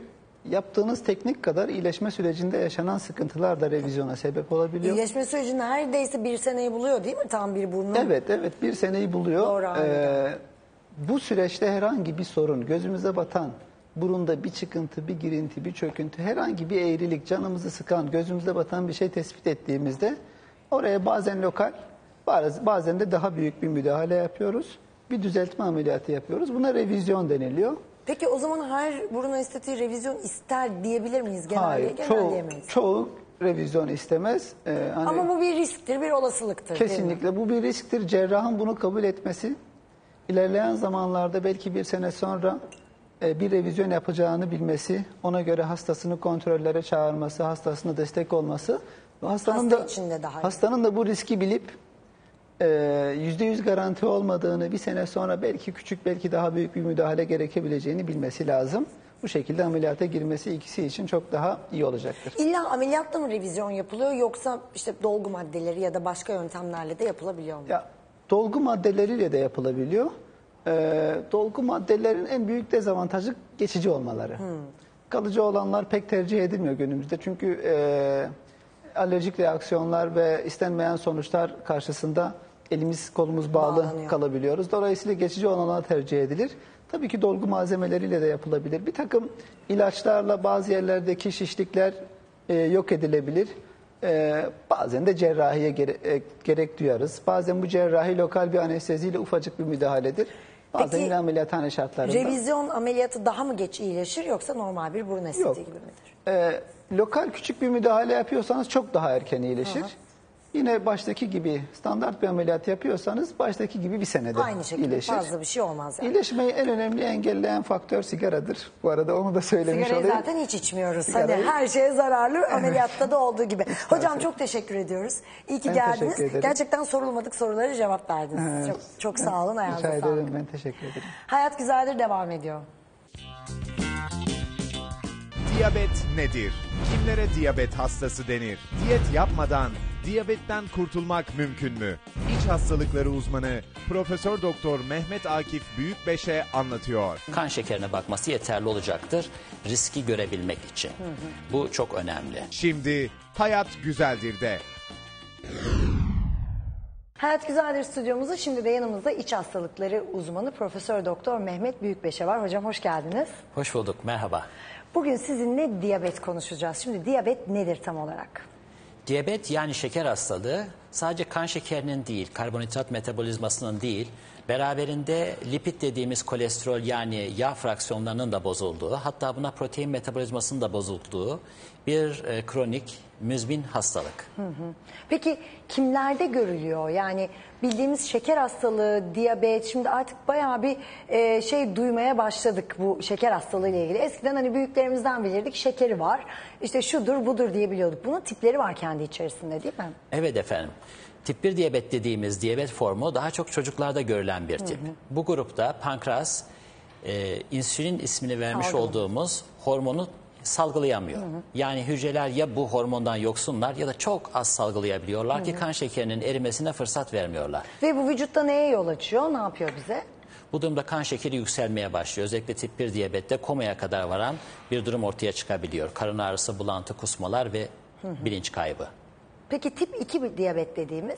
S6: yaptığınız teknik kadar iyileşme sürecinde yaşanan sıkıntılar da revizyona sebep olabiliyor.
S1: İyileşme sürecinde neredeyse bir seneyi buluyor değil mi tam bir burnun?
S6: Evet evet bir seneyi buluyor.
S1: Doğru.
S6: Ee, bu süreçte herhangi bir sorun gözümüze batan burunda bir çıkıntı, bir girinti, bir çöküntü, herhangi bir eğrilik, canımızı sıkan, gözümüze batan bir şey tespit ettiğimizde oraya bazen lokal, baz- bazen de daha büyük bir müdahale yapıyoruz. Bir düzeltme ameliyatı yapıyoruz. Buna revizyon deniliyor.
S1: Peki o zaman her burun estetiği revizyon ister diyebilir miyiz? Genelde
S6: Hayır,
S1: genel
S6: çoğu,
S1: diyemeyiz.
S6: çoğu revizyon istemez. Ee, hani-
S1: Ama bu bir risktir, bir olasılıktır.
S6: Kesinlikle bu bir risktir. Cerrahın bunu kabul etmesi ilerleyen zamanlarda belki bir sene sonra e, bir revizyon yapacağını bilmesi, ona göre hastasını kontrollere çağırması, hastasına destek olması ve hastanın
S1: Hasta
S6: da
S1: için de daha iyi.
S6: hastanın da bu riski bilip yüzde yüz garanti olmadığını bir sene sonra belki küçük belki daha büyük bir müdahale gerekebileceğini bilmesi lazım. Bu şekilde ameliyata girmesi ikisi için çok daha iyi olacaktır.
S1: İlla ameliyatla mı revizyon yapılıyor yoksa işte dolgu maddeleri ya da başka yöntemlerle de yapılabiliyor mu?
S6: Ya dolgu maddeleriyle de yapılabiliyor. Ee, dolgu maddelerin en büyük dezavantajı geçici olmaları. Kalıcı olanlar pek tercih edilmiyor günümüzde. Çünkü e, alerjik reaksiyonlar ve istenmeyen sonuçlar karşısında elimiz kolumuz bağlı
S1: Bağlanıyor.
S6: kalabiliyoruz. Dolayısıyla geçici olanlar tercih edilir. Tabii ki dolgu malzemeleriyle de yapılabilir. Bir takım ilaçlarla bazı yerlerdeki şişlikler e, yok edilebilir. E, bazen de cerrahiye gere- e, gerek duyarız. Bazen bu cerrahi lokal bir anesteziyle ufacık bir müdahaledir. Bazen
S1: Peki,
S6: yine ameliyathane şartlarında.
S1: Revizyon ameliyatı daha mı geç iyileşir yoksa normal bir burun estetiği gibi midir?
S6: Ee, lokal küçük bir müdahale yapıyorsanız çok daha erken iyileşir. Yine baştaki gibi standart bir ameliyat yapıyorsanız baştaki gibi bir senede
S1: Aynı şekilde
S6: iyileşir.
S1: fazla bir şey olmaz yani.
S6: İyileşmeyi en önemli engelleyen faktör sigaradır. Bu arada onu da söylemiş
S1: Sigarayı
S6: olayım.
S1: zaten hiç içmiyoruz.
S6: Sigarayı-
S1: Hani her şeye zararlı ameliyatta da olduğu gibi. Hocam çok teşekkür ediyoruz. İyi ki
S6: Ben
S1: geldiniz.
S6: teşekkür ederim.
S1: Gerçekten sorulmadık sorulara cevap verdiniz.
S6: Evet.
S1: Çok, çok sağ olun. Ayağınıza
S6: Rica ederim ben teşekkür ederim.
S1: Hayat güzeldir devam ediyor.
S2: Diyabet nedir? Kimlere diyabet hastası denir? Diyet yapmadan diyabetten kurtulmak mümkün mü? İç hastalıkları uzmanı Profesör Doktor Mehmet Akif Büyükbeş'e anlatıyor.
S4: Kan şekerine bakması yeterli olacaktır riski görebilmek için. Bu çok önemli.
S2: Şimdi Hayat Güzeldir de.
S1: Hayat Güzeldir stüdyomuzda şimdi de yanımızda iç hastalıkları uzmanı Profesör Doktor Mehmet Büyükbeşe var. Hocam hoş geldiniz.
S4: Hoş bulduk merhaba.
S1: Bugün sizinle diyabet konuşacağız. Şimdi diyabet nedir tam olarak?
S4: Diyabet yani şeker hastalığı sadece kan şekerinin değil, karbonhidrat metabolizmasının değil, beraberinde lipid dediğimiz kolesterol yani yağ fraksiyonlarının da bozulduğu, hatta buna protein metabolizmasının da bozulduğu bir e, kronik müzmin hastalık.
S1: Hı hı. Peki kimlerde görülüyor? Yani bildiğimiz şeker hastalığı, diyabet şimdi artık bayağı bir e, şey duymaya başladık bu şeker hastalığı ile ilgili. Eskiden hani büyüklerimizden bilirdik şekeri var. İşte şudur budur diye biliyorduk. Bunun tipleri var kendi içerisinde değil mi?
S4: Evet efendim. Tip 1 diyabet dediğimiz diyabet formu daha çok çocuklarda görülen bir tip. Bu grupta pankreas e, insülin ismini vermiş
S17: Salgılama.
S4: olduğumuz hormonu salgılayamıyor. Yani hücreler ya bu hormondan yoksunlar ya da çok az salgılayabiliyorlar ki
S1: Hı hı.
S4: kan şekerinin erimesine fırsat vermiyorlar.
S1: Ve bu vücutta neye yol açıyor? Ne yapıyor bize?
S4: Bu durumda kan şekeri yükselmeye başlıyor. Özellikle tip 1 diyabette komaya kadar varan bir durum ortaya çıkabiliyor. Karın ağrısı, bulantı, kusmalar ve
S1: Hı hı.
S4: bilinç kaybı.
S1: Peki tip 2 diyabet dediğimiz?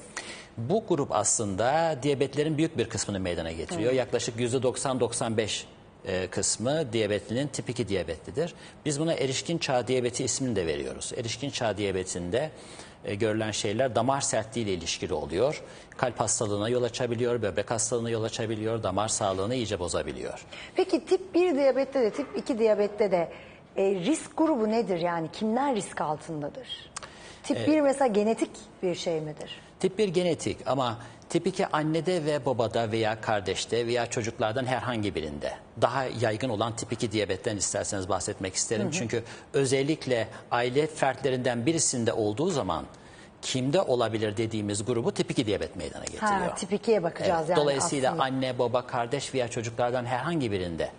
S4: Bu grup aslında diyabetlerin büyük bir kısmını meydana getiriyor.
S1: Hı.
S4: Yaklaşık %90-95 e, kısmı diyabetlinin tip 2 diyabetlidir. Biz buna erişkin çağ diyabeti ismini de veriyoruz. Erişkin çağ diyabetinde e, görülen şeyler damar sertliği ile ilişkili oluyor. Kalp hastalığına yol açabiliyor, böbrek hastalığına yol açabiliyor, damar sağlığını iyice bozabiliyor.
S1: Peki tip 1 diyabette de tip 2 diyabette de e, risk grubu nedir? Yani kimler risk altındadır? Tip
S4: Evet.
S1: 1 mesela genetik bir şey midir?
S4: Tip 1 genetik ama tip 2 annede ve babada veya kardeşte veya çocuklardan herhangi birinde. Daha yaygın olan tip 2 diyabetten isterseniz bahsetmek isterim.
S1: Hı hı.
S4: Çünkü özellikle aile fertlerinden birisinde olduğu zaman kimde olabilir dediğimiz grubu tip 2 diyabet meydana getiriyor.
S1: Ha, tip 2'ye bakacağız
S4: Evet,
S1: yani
S4: Dolayısıyla
S1: aslında.
S4: anne, baba, kardeş veya çocuklardan herhangi birinde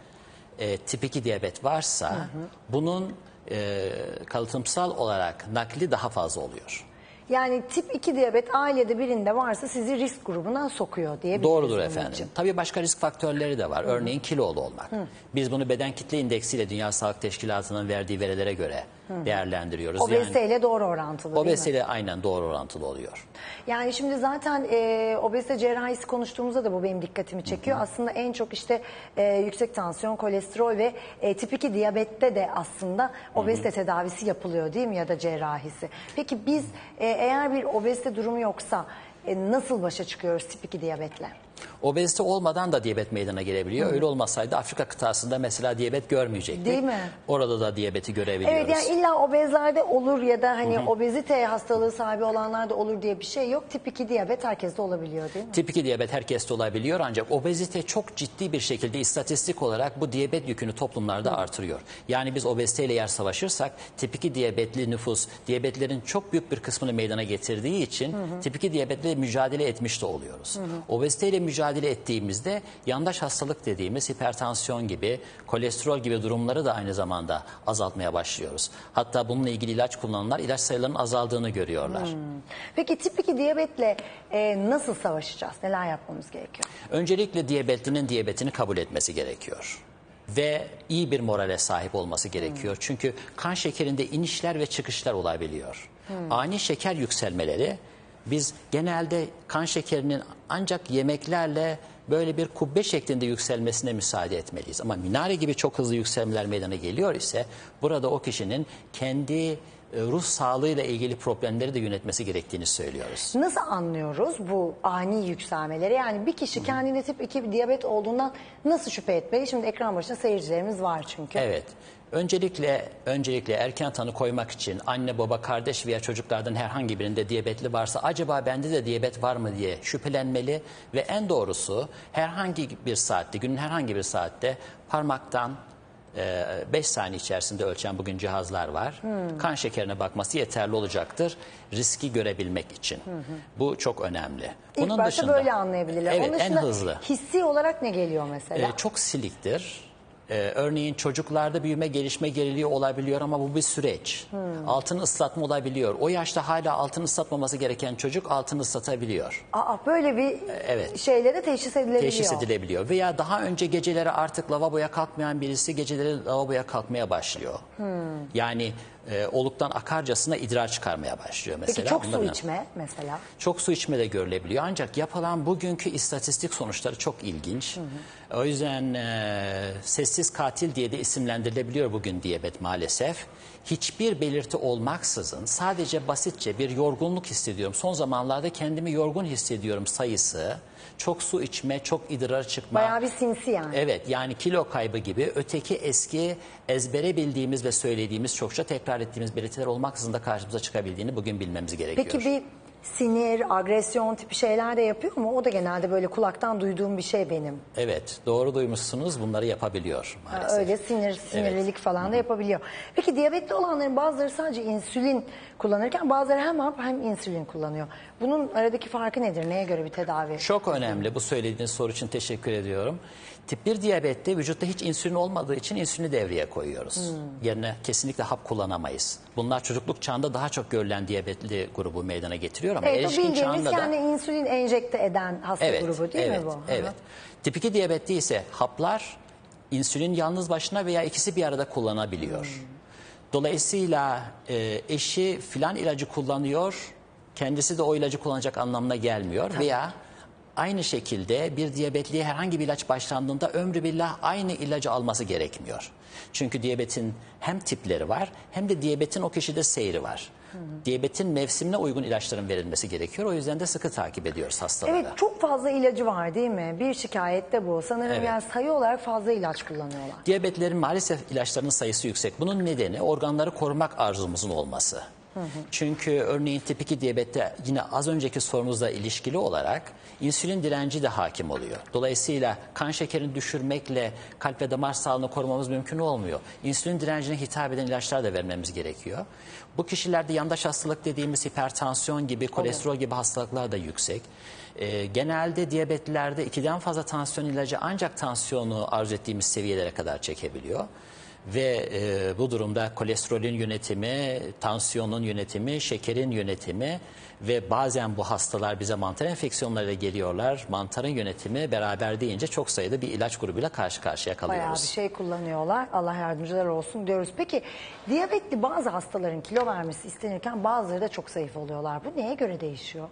S4: e, tip 2 diyabet varsa
S1: Hı hı.
S4: bunun e, kalıtımsal olarak nakli daha fazla oluyor.
S1: Yani tip 2 diyabet ailede birinde varsa sizi risk grubuna sokuyor diyebiliriz.
S4: Doğrudur efendim.
S1: için.
S4: Tabii başka risk faktörleri de var. Örneğin kilolu olmak.
S1: Hı.
S4: Biz bunu beden kitle indeksiyle Dünya Sağlık Teşkilatı'nın verdiği verilere göre. Değerlendiriyoruz.
S1: Obeziteyle doğru orantılı
S4: obeziteyle aynen doğru orantılı oluyor.
S1: Yani şimdi zaten e, obezite cerrahisi konuştuğumuzda da bu benim dikkatimi çekiyor. Aslında en çok işte e, yüksek tansiyon, kolesterol ve e, tip 2 diyabette de aslında obezite tedavisi yapılıyor değil mi ya da cerrahisi. Peki biz e, eğer bir obezite durumu yoksa e, nasıl başa çıkıyoruz tip 2 diyabetle?
S4: Obezite olmadan da diyabet meydana gelebiliyor. Öyle olmasaydı Afrika kıtasında mesela diyabet görmeyecektik.
S1: Değil mi?
S4: Orada da diyabeti görebiliyoruz.
S1: Evet yani illa obezlerde olur ya da hani obezite hastalığı sahibi olanlarda olur diye bir şey yok. Tip 2 diyabet herkeste olabiliyor değil mi?
S4: Tip 2 diyabet herkeste olabiliyor ancak obezite çok ciddi bir şekilde istatistik olarak bu diyabet yükünü toplumlarda artırıyor. Yani biz obeziteyle yer savaşırsak tip 2 diyabetli nüfus diyabetlerin çok büyük bir kısmını meydana getirdiği için tip 2 diyabetle mücadele etmiş de oluyoruz. Obeziteyle mücadele ettiğimizde yandaş hastalık dediğimiz hipertansiyon gibi, kolesterol gibi durumları da aynı zamanda azaltmaya başlıyoruz. Hatta bununla ilgili ilaç kullananlar ilaç sayılarının azaldığını görüyorlar.
S1: Hmm. Peki tip 2 diyabetle e, nasıl savaşacağız? Neler yapmamız gerekiyor?
S4: Öncelikle diyabetlinin diyabetini kabul etmesi gerekiyor. Ve iyi bir morale sahip olması gerekiyor. Çünkü kan şekerinde inişler ve çıkışlar olabiliyor.
S17: Hmm.
S4: Ani şeker yükselmeleri biz genelde kan şekerinin ancak yemeklerle böyle bir kubbe şeklinde yükselmesine müsaade etmeliyiz. Ama minare gibi çok hızlı yükselmeler meydana geliyor ise burada o kişinin kendi ruh sağlığıyla ilgili problemleri de yönetmesi gerektiğini söylüyoruz.
S1: Nasıl anlıyoruz bu ani yükselmeleri? Yani bir kişi kendinde tip 2 diyabet olduğundan nasıl şüphe etmeli? Şimdi ekran başında seyircilerimiz var çünkü.
S4: Evet. Öncelikle öncelikle erken tanı koymak için anne baba kardeş veya çocuklardan herhangi birinde diyabetli varsa acaba bende de diyabet var mı diye şüphelenmeli ve en doğrusu herhangi bir saatte günün herhangi bir saatte parmaktan 5 saniye içerisinde ölçen bugün cihazlar var.
S1: Hmm.
S4: Kan şekerine bakması yeterli olacaktır riski görebilmek için.
S1: Hı hı.
S4: Bu çok önemli.
S1: İlk başta böyle anlayabilirler.
S4: Evet
S1: Onun
S4: en
S1: dışında
S4: hızlı.
S1: Hissi olarak ne geliyor mesela?
S4: Ee, çok siliktir. Ee, örneğin çocuklarda büyüme gelişme geriliği olabiliyor ama bu bir süreç.
S1: Hmm.
S4: Altını ıslatma olabiliyor. O yaşta hala altını ıslatmaması gereken çocuk altını ıslatabiliyor.
S1: Aa, böyle bir
S4: Evet.
S1: şeylere teşhis edilebiliyor.
S4: Teşhis edilebiliyor. Veya daha önce geceleri artık lavaboya kalkmayan birisi geceleri lavaboya kalkmaya başlıyor.
S1: Hmm.
S4: Yani e, oluktan akarcasına idrar çıkarmaya başlıyor mesela.
S1: Peki çok su
S4: Bunların-
S1: içme mesela.
S4: çok su içme de görülebiliyor. Ancak yapılan bugünkü istatistik sonuçları çok ilginç. O yüzden e, sessiz katil diye de isimlendirilebiliyor bugün diyabet maalesef. Hiçbir belirti olmaksızın sadece basitçe bir yorgunluk hissediyorum. Son zamanlarda kendimi yorgun hissediyorum sayısı. Çok su içme, çok idrar çıkma.
S1: Bayağı bir sinsi yani.
S4: Evet yani kilo kaybı gibi öteki eski ezbere bildiğimiz ve söylediğimiz çokça tekrar ettiğimiz belirtiler olmaksızın da karşımıza çıkabildiğini bugün bilmemiz gerekiyor.
S1: Peki bir sinir, agresyon tipi şeyler de yapıyor mu? O da genelde böyle kulaktan duyduğum bir şey benim.
S4: Evet doğru duymuşsunuz bunları yapabiliyor
S1: Ha,
S4: maalesef.
S1: Öyle sinir, sinirlilik falan da yapabiliyor. Peki diyabetli olanların bazıları sadece insülin kullanırken bazıları hem hap hem insülin kullanıyor. Bunun aradaki farkı nedir? Neye göre bir tedavi?
S4: Çok önemli bu söylediğiniz soru için teşekkür ediyorum. Tip 1 diyabette vücutta hiç insülin olmadığı için insülini devreye koyuyoruz.
S1: Hmm.
S4: Yerine kesinlikle hap kullanamayız. Bunlar çocukluk çağında daha çok görülen diyabetli grubu meydana getiriyor ama
S1: Evet
S4: erişkin çağında da...
S1: yani insülin enjekte eden hasta
S4: Evet,
S1: grubu değil
S4: evet,
S1: mi bu?
S4: Evet.
S1: Hı.
S4: Tip 2 diyabette ise haplar insülin yalnız başına veya ikisi bir arada kullanabiliyor.
S1: Hmm.
S4: Dolayısıyla e, eşi filan ilacı kullanıyor, kendisi de o ilacı kullanacak anlamına gelmiyor veya aynı şekilde bir diyabetliye herhangi bir ilaç başlandığında ömrü billah aynı ilacı alması gerekmiyor. Çünkü diyabetin hem tipleri var hem de diyabetin o kişide seyri var. Diyabetin mevsimine uygun ilaçların verilmesi gerekiyor. O yüzden de sıkı takip ediyoruz hastaları.
S1: Evet çok fazla ilacı var değil mi? Bir şikayet de bu. Sanırım
S4: Evet.
S1: yani sayı olarak fazla ilaç kullanıyorlar.
S4: Diyabetlerin maalesef ilaçlarının sayısı yüksek. Bunun nedeni organları korumak arzumuzun olması. Çünkü örneğin tip 2 diyabette yine az önceki sorunuzla ilişkili olarak insülin direnci de hakim oluyor. Dolayısıyla kan şekerini düşürmekle kalp ve damar sağlığını korumamız mümkün olmuyor. İnsülin direncine hitap eden ilaçlar da vermemiz gerekiyor. Bu kişilerde yandaş hastalık dediğimiz hipertansiyon gibi, kolesterol gibi hastalıklar da yüksek. Ee, genelde diyabetlilerde ikiden fazla tansiyon ilacı ancak tansiyonu arzu ettiğimiz seviyelere kadar çekebiliyor. Ve e, bu durumda kolesterolün yönetimi, tansiyonun yönetimi, şekerin yönetimi ve bazen bu hastalar bize mantar enfeksiyonlarıyla geliyorlar. Mantarın yönetimi beraber deyince çok sayıda bir ilaç grubuyla karşı karşıya kalıyoruz.
S1: Bayağı bir şey kullanıyorlar. Allah yardımcılar olsun diyoruz. Peki diyabetli bazı hastaların kilo vermesi istenirken bazıları da çok zayıf oluyorlar. Bu neye göre değişiyor?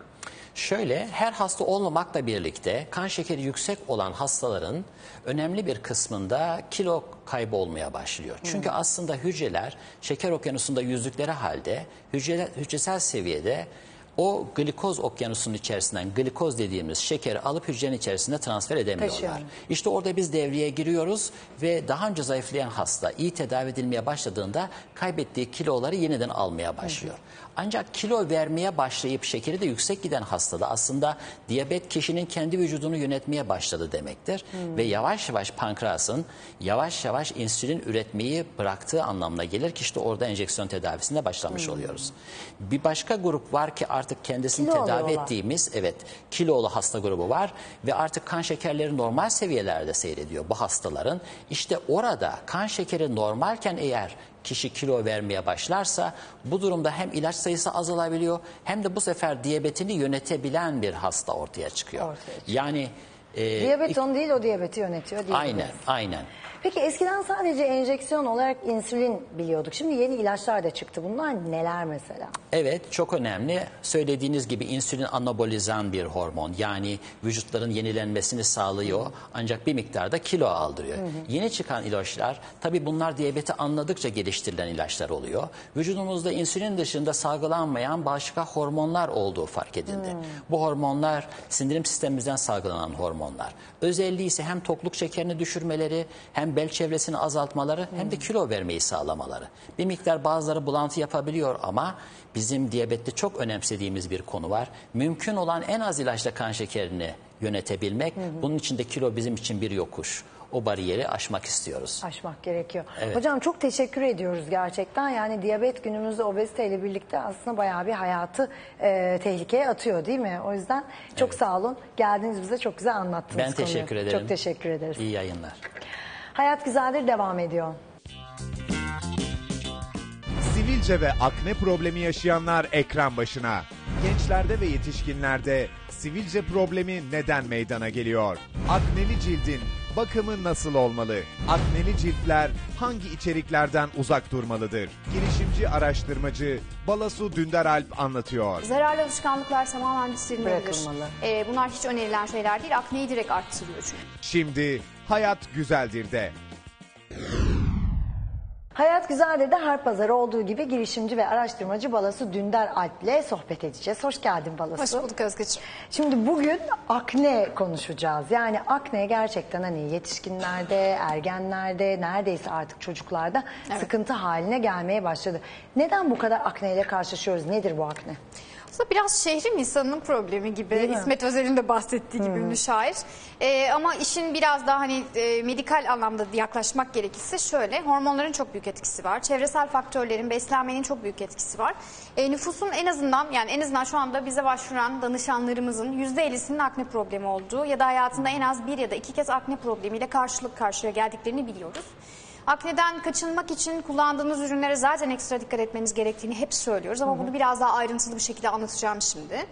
S4: Şöyle her hasta olmamakla birlikte kan şekeri yüksek olan hastaların önemli bir kısmında kilo kaybı olmaya başlıyor. Çünkü aslında hücreler şeker okyanusunda yüzdükleri halde hücreler, hücresel seviyede o glikoz okyanusunun içerisinden glikoz dediğimiz şekeri alıp hücrenin içerisinde transfer edemiyorlar.
S1: Taşıyor.
S4: İşte orada biz devreye giriyoruz ve daha önce zayıflayan hasta iyi tedavi edilmeye başladığında kaybettiği kiloları yeniden almaya başlıyor. Ancak kilo vermeye başlayıp şekeri de yüksek giden hastada aslında diyabet kişinin kendi vücudunu yönetmeye başladı demektir. Ve yavaş yavaş pankreasın yavaş yavaş insülin üretmeyi bıraktığı anlamına gelir ki işte orada enjeksiyon tedavisine başlamış oluyoruz. Bir başka grup var ki artık kendisini
S1: Kilo
S4: tedavi
S1: alıyorlar.
S4: ettiğimiz evet kilolu hasta grubu var ve artık kan şekerleri normal seviyelerde seyrediyor bu hastaların. İşte orada kan şekeri normalken eğer kişi kilo vermeye başlarsa bu durumda hem ilaç sayısı azalabiliyor hem de bu sefer diyabetini yönetebilen bir hasta ortaya çıkıyor. Yani e,
S1: Diyabet onu değil o diyabeti yönetiyor diyebiliriz.
S4: aynen aynen.
S1: Peki eskiden sadece enjeksiyon olarak insülin biliyorduk. Şimdi yeni ilaçlar da çıktı. Bunlar neler mesela?
S4: Evet çok önemli. Söylediğiniz gibi insülin anabolizan bir hormon. Yani vücutların yenilenmesini sağlıyor ancak bir miktarda kilo aldırıyor.
S17: Hı hı.
S4: Yeni çıkan ilaçlar tabii bunlar diyabeti anladıkça geliştirilen ilaçlar oluyor. Vücudumuzda insülin dışında salgılanmayan başka hormonlar olduğu fark edildi.
S17: Hmm.
S4: Bu hormonlar sindirim sistemimizden salgılanan hormonlar. Özelliği ise hem tokluk şekerini düşürmeleri hem bel çevresini azaltmaları hem de kilo vermeyi sağlamaları. Bir miktar bazıları bulantı yapabiliyor ama bizim diyabette çok önemsediğimiz bir konu var. Mümkün olan en az ilaçla kan şekerini yönetebilmek. Bunun için de kilo bizim için bir yokuş. O bariyeri aşmak istiyoruz.
S1: Aşmak gerekiyor.
S4: Evet.
S1: Hocam çok teşekkür ediyoruz gerçekten. Yani diyabet günümüzde obeziteyle birlikte aslında bayağı bir hayatı e, tehlikeye atıyor değil mi? O yüzden çok sağ olun. Geldiniz bize çok güzel anlattınız
S4: Ben
S1: konuyu.
S4: teşekkür ederim.
S1: Çok teşekkür ederiz.
S4: İyi yayınlar.
S1: Hayat Güzeldir devam ediyor.
S2: Sivilce ve akne problemi yaşayanlar ekran başına. Gençlerde ve yetişkinlerde sivilce problemi neden meydana geliyor? Akneli cildin Bakımı nasıl olmalı? Akneli ciltler hangi içeriklerden uzak durmalıdır? Girişimci araştırmacı Balasu Dündaralp anlatıyor.
S5: Zararlı alışkanlıklar tamamen.
S1: Bırakılmalı.
S5: Ee, bunlar hiç önerilen şeyler değil. Akneyi direkt arttırıyor çünkü.
S2: Şimdi Hayat Güzeldir de.
S1: Hayat Güzel'de de her pazarı olduğu gibi girişimci ve araştırmacı Balasu Dündar Alp'le sohbet edeceğiz. Hoş geldin Balasu.
S5: Hoş bulduk Özgeciğim.
S1: Şimdi bugün akne konuşacağız. Yani akne gerçekten hani yetişkinlerde, ergenlerde, neredeyse artık çocuklarda
S5: Evet.
S1: sıkıntı haline gelmeye başladı. Neden bu kadar akneyle karşılaşıyoruz? Nedir bu akne?
S5: Aslında biraz şehrin insanının problemi gibi.
S1: Değil?
S5: İsmet Özel'in de bahsettiği gibi ünlü şair. Ee, ama işin biraz daha hani e, medikal anlamda yaklaşmak gerekirse şöyle. Hormonların çok büyük etkisi var. Çevresel faktörlerin, beslenmenin çok büyük etkisi var. E, nüfusun en azından yani en azından şu anda bize başvuran danışanlarımızın %50'sinin akne problemi olduğu ya da hayatında en az bir ya da iki kez akne problemiyle karşılık karşıya geldiklerini biliyoruz. Akneden kaçınmak için kullandığınız ürünlere zaten ekstra dikkat etmeniz gerektiğini hep söylüyoruz ama bunu biraz daha ayrıntılı bir şekilde anlatacağım şimdi.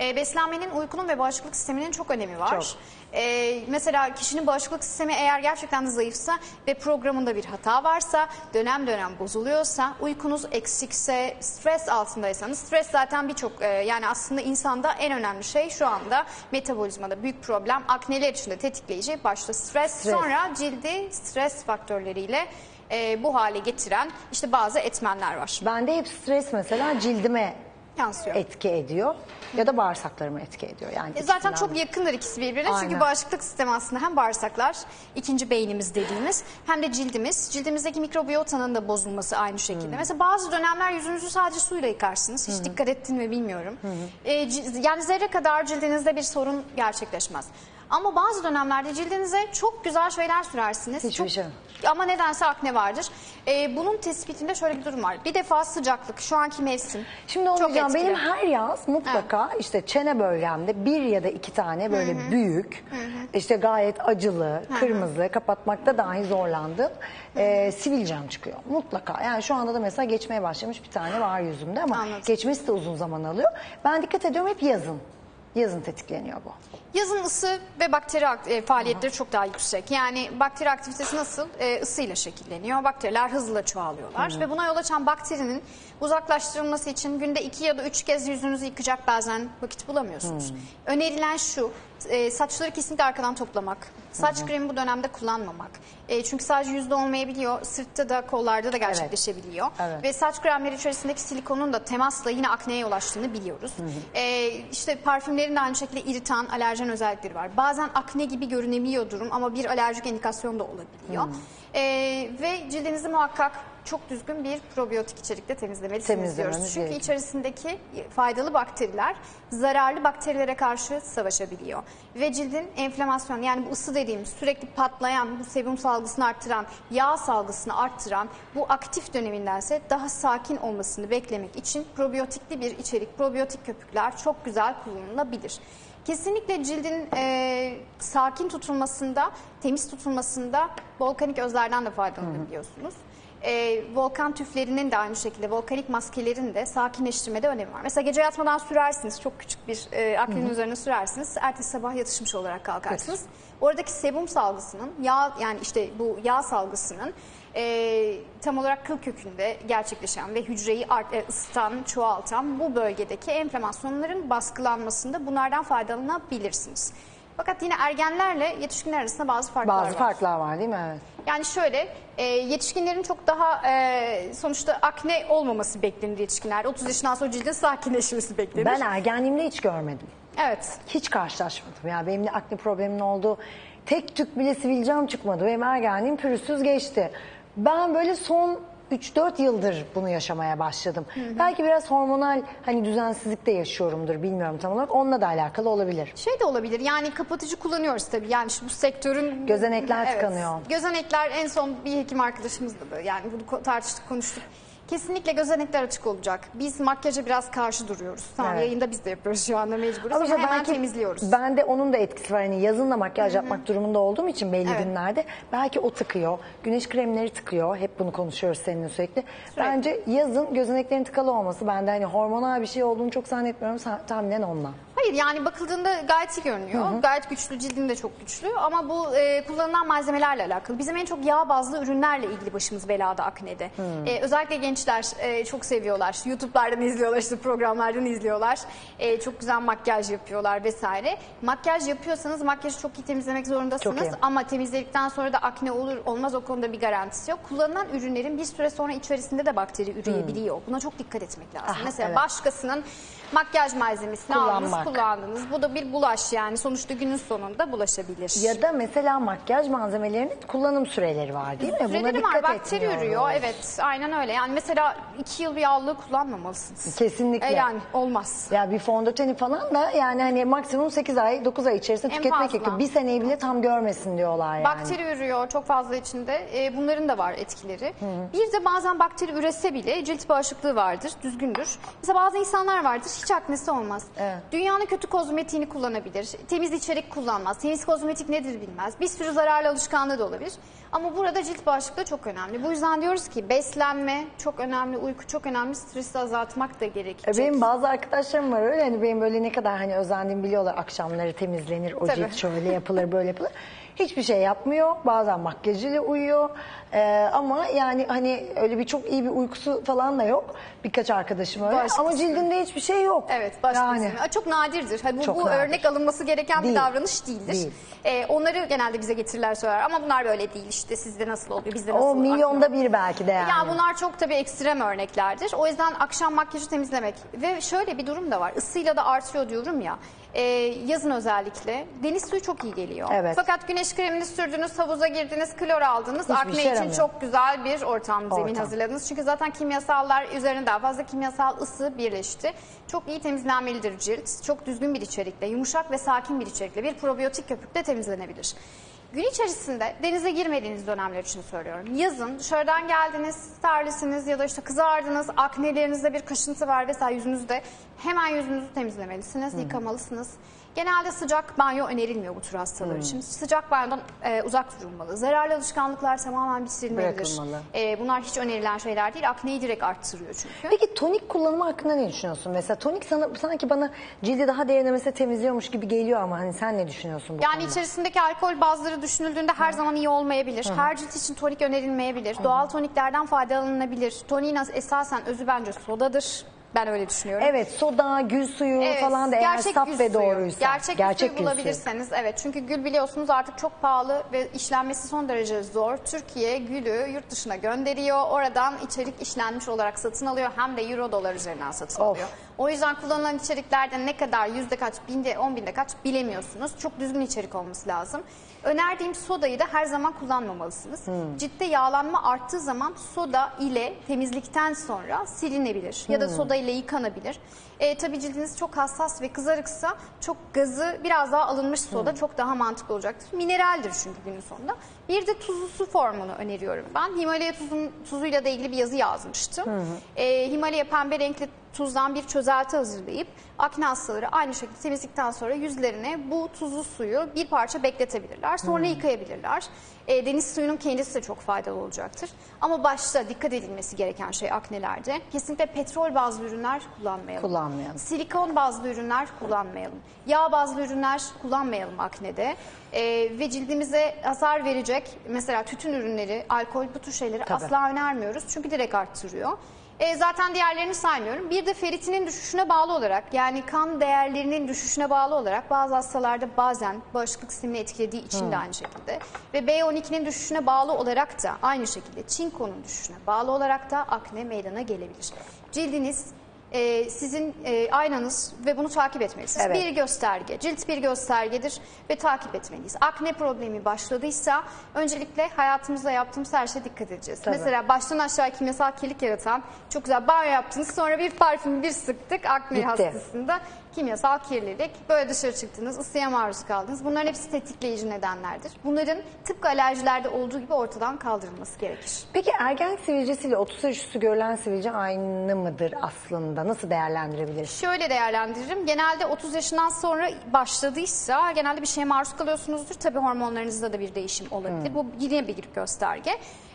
S5: Ee, beslenmenin uykunun ve bağışıklık sisteminin çok önemi var.
S1: Çok.
S5: Ee, mesela kişinin bağışıklık sistemi eğer gerçekten de zayıfsa ve programında bir hata varsa, dönem dönem bozuluyorsa, uykunuz eksikse, stres altındaysanız, stres zaten birçok e, yani aslında insanda en önemli şey şu anda metabolizmada büyük problem. Akneler için de tetikleyici başta stres,
S1: Stres.
S5: sonra cildi stres faktörleriyle e, bu hale getiren işte bazı etmenler var.
S1: Bende hep stres mesela cildime
S5: Yansıyor.
S1: etki ediyor ya da bağırsaklarıma etki ediyor. Yani
S5: E, Zaten çok
S1: biri.
S5: yakındır ikisi birbirine.
S1: Aynen.
S5: Çünkü bağışıklık sistemi aslında hem bağırsaklar, ikinci beynimiz dediğimiz hem de cildimiz. Cildimizdeki mikrobiyotanın da bozulması aynı şekilde. Mesela bazı dönemler yüzünüzü sadece suyla yıkarsınız. Hiç dikkat ettin mi bilmiyorum. E, c- yani zerre kadar cildinizde bir sorun gerçekleşmez. Ama bazı dönemlerde cildinize çok güzel şeyler sürersiniz.
S1: Hiçbir
S5: Çok-
S1: şey.
S5: Ama nedense akne vardır. E, bunun tespitinde şöyle bir durum var. Bir defa sıcaklık, şu anki mevsim.
S1: Şimdi
S5: etkili.
S1: Benim her yaz mutlaka işte çene bölgemde bir ya da iki tane böyle büyük, işte gayet acılı, kırmızı, kapatmakta dahi zorlandığım e, sivilcem çıkıyor. Mutlaka. Yani şu anda da mesela geçmeye başlamış bir tane var yüzümde ama
S5: Anladım.
S1: geçmesi de uzun zaman alıyor. Ben dikkat ediyorum hep yazın. Yazın tetikleniyor bu.
S5: Yazın ısı ve bakteri ak- e, faaliyetleri çok daha yüksek. Yani bakteri aktivitesi nasıl? E, ısıyla şekilleniyor. Bakteriler hızla çoğalıyorlar. Ve buna yol açan bakterinin uzaklaştırılması için günde iki ya da üç kez yüzünüzü yıkacak bazen vakit bulamıyorsunuz. Önerilen şu, e, saçları kesinlikle arkadan toplamak. Saç kremi bu dönemde kullanmamak. E, çünkü sadece yüzde olmayabiliyor. Sırtta da kollarda da gerçekleşebiliyor.
S1: Evet.
S5: Ve saç kremleri içerisindeki silikonun da temasla yine akneye yol açtığını biliyoruz. Ee, işte parfümlerin de aynı şekilde iritan, alerjen özellikleri var. Bazen akne gibi görünebiliyor durum ama bir alerjik indikasyon da olabiliyor. Ee, ve cildinizi muhakkak çok düzgün bir probiyotik içerikte temizlemelisiniz
S1: Temizlememiz
S5: diyoruz. Çünkü
S1: gerekiyor.
S5: içerisindeki faydalı bakteriler zararlı bakterilere karşı savaşabiliyor. Ve cildin enflamasyon yani bu ısı dediğimiz sürekli patlayan, bu sebum salgısını arttıran, yağ salgısını arttıran bu aktif dönemindense daha sakin olmasını beklemek için probiyotikli bir içerik, probiyotik köpükler çok güzel kullanılabilir. Kesinlikle cildin e, sakin tutulmasında, temiz tutulmasında volkanik özlerden de faydalanabiliyorsunuz. E, volkan tüflerinin de aynı şekilde volkanik maskelerin de sakinleştirmede önemi var. Mesela gece yatmadan sürersiniz çok küçük bir e, aknenin üzerine sürersiniz. Ertesi sabah yatışmış olarak kalkarsınız. Oradaki sebum salgısının yağ yani işte bu yağ salgısının e, tam olarak kıl kökünde gerçekleşen ve hücreyi art, e, ısıtan, çoğaltan bu bölgedeki enflamasyonların baskılanmasında bunlardan faydalanabilirsiniz. Fakat yine ergenlerle yetişkinler arasında bazı farklar
S1: Bazı
S5: var.
S1: farklar var değil mi? Evet.
S5: Yani şöyle e, yetişkinlerin çok daha e, sonuçta akne olmaması beklenir yetişkinler. 30 yaşından sonra cildin sakinleşmesi beklenir.
S1: Ben ergenliğimde hiç görmedim.
S5: Evet.
S1: Hiç karşılaşmadım. Yani benim de akne probleminin olduğu tek tük bile sivilcem çıkmadı. Benim ergenliğim pürüzsüz geçti. Ben böyle son 3-4 yıldır bunu yaşamaya başladım. Belki biraz hormonal hani düzensizlik de yaşıyorumdur bilmiyorum tam olarak. Onunla da alakalı olabilir.
S5: Şey de olabilir yani kapatıcı kullanıyoruz tabii. Yani şu bu sektörün...
S1: Gözenekler
S5: Evet.
S1: tıkanıyor.
S5: Gözenekler en son bir hekim arkadaşımızla da yani bunu tartıştık konuştuk. Kesinlikle gözenekler açık olacak. Biz makyaja biraz karşı duruyoruz. Tamam
S1: Evet.
S5: yayında biz de yapıyoruz şu anda mecburuz ama, hemen
S1: belki
S5: temizliyoruz.
S1: Ben de onun da etkisi var. Hani yazın da makyaj yapmak durumunda olduğum için belli
S5: Evet.
S1: günlerde belki o tıkıyor. Güneş kremleri tıkıyor. Hep bunu konuşuyoruz seninle sürekli. Bence yazın gözeneklerin tıkalı olması bende hani hormonal bir şey olduğunu çok zannetmiyorum. Sa- Tahminen ondan.
S5: Hayır yani bakıldığında gayet iyi görünüyor. Gayet güçlü, cildin de çok güçlü. Ama bu e, kullanılan malzemelerle alakalı. Bizim en çok yağ bazlı ürünlerle ilgili başımız belada aknede. E, özellikle gençler e, çok seviyorlar. YouTube'lardan izliyorlar, işte programlardan izliyorlar. E, çok güzel makyaj yapıyorlar vesaire. Makyaj yapıyorsanız makyajı çok iyi temizlemek zorundasınız.
S1: Çok iyi.
S5: Ama temizledikten sonra da akne olur olmaz o konuda bir garantisi yok. Kullanılan ürünlerin bir süre sonra içerisinde de bakteri üreyebiliyor. Buna çok dikkat etmek lazım.
S1: Ah,
S5: Mesela
S1: evet.
S5: başkasının makyaj malzemesini aldınız,
S1: Kullanmak.
S5: kullandınız. Bu da bir bulaş yani sonuçta günün sonunda bulaşabilir.
S1: Ya da mesela makyaj malzemelerinin kullanım süreleri var değil mi? Buna
S5: Süreleri var,
S1: dikkat
S5: bakteri
S1: etmiyoruz.
S5: ürüyor. Evet, aynen öyle. Yani mesela iki yıl bir yağlı kullanmamalısınız.
S1: Kesinlikle.
S5: E yani olmaz.
S1: Ya bir fondöteni falan da yani hani maksimum 8 ay 9 ay içerisinde
S5: En
S1: tüketmek
S5: fazla.
S1: gerekiyor. Bir seneyi bile tam görmesin diyorlar yani.
S5: Bakteri ürüyor çok fazla içinde. E, bunların da var etkileri. Bir de bazen bakteri ürese bile cilt bağışıklığı vardır, düzgündür. Mesela bazı insanlar vardır hiç aknesi olmaz. Dünyanın kötü kozmetiğini kullanabilir. Temiz içerik kullanmaz. Temiz kozmetik nedir bilmez. Bir sürü zararlı alışkanlığı da olabilir. Ama burada cilt bağışıklığı çok önemli. Bu yüzden diyoruz ki beslenme çok önemli, uyku çok önemli, stresi azaltmak da
S1: E,
S5: gerekecek.
S1: Benim bazı arkadaşlarım var öyle hani benim böyle ne kadar hani özendiğimi biliyorlar. Akşamları temizlenir, o
S5: Tabii.
S1: cilt şöyle yapılır, böyle yapılır. Hiçbir şey yapmıyor. Bazen makyajıyla uyuyor. Ee, ama yani hani öyle bir çok iyi bir uykusu falan da yok. Birkaç arkadaşım öyle.
S5: Bağışıklık
S1: Ama
S5: sistemi.
S1: cildinde hiçbir şey yok.
S5: Evet, başka
S1: yani.
S5: yani. Çok nadirdir. Hani bu,
S1: Çok
S5: bu
S1: nadir.
S5: örnek alınması gereken
S1: Değil.
S5: bir davranış değildir.
S1: Değil.
S5: Ee, onları genelde bize getirirler söyler ama bunlar böyle değil işte sizde nasıl oluyor bizde nasıl
S1: O
S5: oluyor.
S1: milyonda bir belki de yani.
S5: Ya bunlar çok tabii ekstrem örneklerdir. O yüzden akşam makyajı temizlemek ve şöyle bir durum da var. Isıyla da artıyor diyorum ya. Ee, yazın özellikle deniz suyu çok iyi geliyor.
S1: Evet.
S5: Fakat güneş kremini sürdünüz, havuza girdiniz, klor aldınız.
S1: Hiçbir
S5: Akne
S1: işe
S5: için çok güzel bir ortam, zemin
S1: Ortam.
S5: hazırladınız. Çünkü zaten kimyasallar üzerine daha fazla kimyasal ısı birleşti. Çok iyi temizlenmelidir cilt. Çok düzgün bir içerikle, yumuşak ve sakin bir içerikle bir probiyotik köpükle temizlenebilir. Gün içerisinde denize girmediğiniz dönemler için söylüyorum. Yazın dışarıdan geldiniz, terlisiniz ya da işte kızardınız, aknelerinizde bir kaşıntı var vesaire yüzünüzde. Hemen yüzünüzü temizlemelisiniz, yıkamalısınız. Genelde sıcak banyo önerilmiyor bu tür hastalar için. Sıcak banyodan e, uzak durulmalı. Zararlı alışkanlıklar tamamen bitirilmelidir. E, bunlar hiç önerilen şeyler değil. Akneyi direkt arttırıyor çünkü.
S1: Peki tonik kullanımı hakkında ne düşünüyorsun? Mesela tonik sana sanki bana cildi daha derinlemesine temizliyormuş gibi geliyor ama hani sen ne düşünüyorsun bu
S5: Yani
S1: konuda?
S5: içerisindeki alkol bazları düşünüldüğünde her zaman iyi olmayabilir. Her cilt için tonik önerilmeyebilir. Doğal toniklerden faydalanılabilir. Toniğin as- esasen özü bence sodadır. Ben öyle düşünüyorum.
S1: Evet soda, gül suyu
S5: Evet,
S1: falan da eğer saf
S5: gül
S1: ve
S5: suyu.
S1: doğruysa.
S5: Gerçek, gül suyu. bulabilirseniz evet. Çünkü gül biliyorsunuz artık çok pahalı ve işlenmesi son derece zor. Türkiye gülü yurt dışına gönderiyor. Oradan içerik işlenmiş olarak satın alıyor. Hem de euro dolar üzerinden satın
S1: Of.
S5: alıyor. O yüzden kullanılan içeriklerde ne kadar yüzde kaç, binde, on binde kaç bilemiyorsunuz. Çok düzgün içerik olması lazım. Önerdiğim sodayı da her zaman kullanmamalısınız.
S1: Hmm.
S5: Ciltte yağlanma arttığı zaman soda ile temizlikten sonra silinebilir ya da
S1: Hmm.
S5: soda ile yıkanabilir. E, tabii cildiniz çok hassas ve kızarıksa çok gazı biraz daha alınmış soda
S1: Hmm.
S5: çok daha mantıklı olacaktır. Mineraldir çünkü günün sonunda. Bir de tuzlu su formunu öneriyorum ben. Himalaya tuzun, tuzuyla da ilgili bir yazı yazmıştım. E, Himalaya pembe renkli tuzdan bir çözelti hazırlayıp akne hastaları aynı şekilde temizlikten sonra yüzlerine bu tuzlu suyu bir parça bekletebilirler. Sonra yıkayabilirler. E, deniz suyunun kendisi de çok faydalı olacaktır. Ama başta dikkat edilmesi gereken şey aknelerde kesinlikle petrol bazlı ürünler kullanmayalım.
S1: Kullanmayalım.
S5: Silikon bazlı ürünler kullanmayalım. Yağ bazlı ürünler kullanmayalım aknede. E, ve cildimize hasar verecek mesela tütün ürünleri, alkol bu tür şeyleri
S1: Tabii.
S5: asla önermiyoruz. Çünkü direkt arttırıyor. E, zaten diğerlerini saymıyorum. Bir de feritinin düşüşüne bağlı olarak yani kan değerlerinin düşüşüne bağlı olarak bazı hastalarda bazen bağışıklık sistemini etkilediği için de aynı şekilde ve B12'nin düşüşüne bağlı olarak da aynı şekilde çinkonun düşüşüne bağlı olarak da akne meydana gelebilir. Cildiniz e, sizin e, aynanız ve bunu takip etmelisiniz.
S1: Evet.
S5: Bir gösterge, cilt bir göstergedir ve takip etmeliyiz. Akne problemi başladıysa öncelikle hayatımızda yaptığımız her şeye dikkat edeceğiz.
S1: Tabii.
S5: Mesela baştan aşağı kimyasal kirlilik yaratan çok güzel banyo yaptınız sonra bir parfüm bir sıktık akne
S1: Gitti.
S5: hastasında kimyasal kirlilik böyle dışarı çıktınız ısıya maruz kaldınız. Bunların hepsi tetikleyici nedenlerdir. Bunların tıpkı alerjilerde olduğu gibi ortadan kaldırılması gerekir.
S1: Peki ergenlik sivilcesiyle 30 yaş üstü görülen sivilce aynı mıdır aslında? Nasıl değerlendirebiliriz?
S5: Şöyle değerlendiririm. Genelde 30 yaşından sonra başladıysa genelde bir şeye maruz kalıyorsunuzdur. Tabii hormonlarınızda da bir değişim olabilir. Bu yine bir gösterge.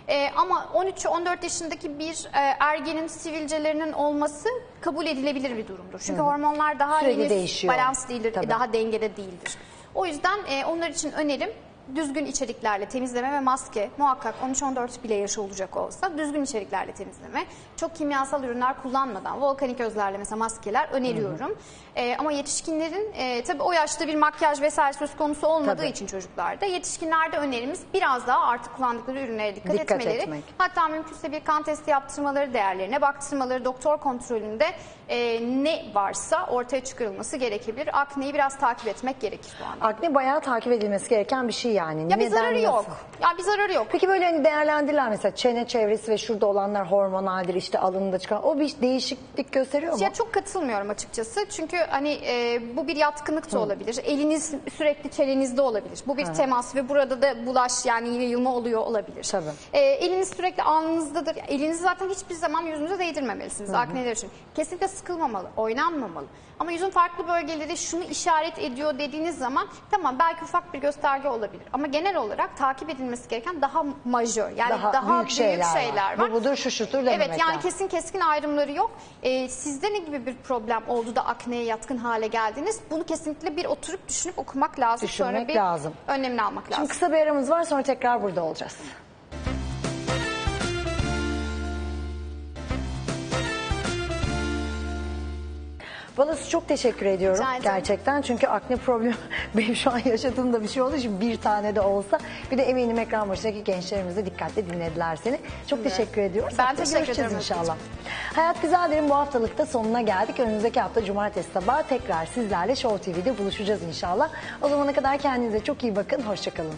S5: E, ama 13-14 yaşındaki bir e, ergenin sivilcelerinin olması kabul edilebilir bir durumdur. Çünkü
S1: Hı.
S5: hormonlar daha
S1: Sürekli
S5: henüz
S1: değişiyor.
S5: balans değildir,
S1: Tabii.
S5: daha dengede değildir. O yüzden e, onlar için önerim düzgün içeriklerle temizleme ve maske muhakkak 13-14 bile yaşı olacak olsa düzgün içeriklerle temizleme. Çok kimyasal ürünler kullanmadan volkanik özlerle mesela maskeler öneriyorum. E, ama yetişkinlerin e, tabii o yaşta bir makyaj vesaire söz konusu olmadığı
S1: Tabii.
S5: için çocuklarda yetişkinlerde önerimiz biraz daha artık kullandıkları ürünlere dikkat,
S1: Dikkat
S5: etmeleri.
S1: etmek.
S5: Hatta mümkünse bir kan testi yaptırmaları değerlerine baktırmaları doktor kontrolünde e, ne varsa ortaya çıkarılması gerekebilir. Akneyi biraz takip etmek gerekir bu anda.
S1: Akne bayağı takip edilmesi gereken bir şey yani.
S5: Ya bir
S1: Neden,
S5: zararı yok.
S1: nasıl?
S5: Ya bir zararı yok.
S1: Peki böyle hani değerlendirirler mesela çene çevresi ve şurada olanlar hormonaldir işte alında çıkan o bir değişiklik gösteriyor mu?
S5: Ya çok katılmıyorum açıkçası. Çünkü hani e, bu bir yatkınlık da olabilir. Eliniz sürekli çenenizde olabilir. Bu bir
S1: Ha.
S5: temas ve burada da bulaş yani yayılma oluyor olabilir.
S1: Tabii.
S5: E, eliniz sürekli alnınızdadır. Elinizi zaten hiçbir zaman yüzünüze değdirmemelisiniz akneler için. Kesinlikle sıkılmamalı, oynanmamalı. Ama yüzün farklı bölgeleri şunu işaret ediyor dediğiniz zaman tamam belki ufak bir gösterge olabilir. Ama genel olarak takip edilmesi gereken daha majör yani
S1: Daha büyük şeyler var. Bu budur, şu şudur dememek
S5: Evet yani
S1: lazım.
S5: kesin keskin ayrımları yok. Ee, sizde ne gibi bir problem oldu da akneye yatkın hale geldiniz? Bunu kesinlikle bir oturup düşünüp okumak lazım. Sonra
S1: Düşünmek
S5: bir
S1: lazım.
S5: önlemini almak lazım.
S1: Şimdi kısa bir aramız var sonra tekrar burada olacağız. Balası çok teşekkür ediyorum
S5: Rica ederim.
S1: gerçekten. Çünkü akne problemi benim şu an yaşadığım da bir şey olduğu için bir tane de olsa. Bir de eminim ekran başındaki gençlerimiz de dikkatle dinlediler seni. Çok
S5: Evet.
S1: teşekkür ediyoruz.
S5: Ben
S1: Haftaya
S5: teşekkür ederim
S1: inşallah. Hayat Güzeller'in bu haftalıkta sonuna geldik. Önümüzdeki hafta cumartesi sabahı tekrar sizlerle Show TV'de buluşacağız inşallah. O zamana kadar kendinize çok iyi bakın. Hoşçakalın.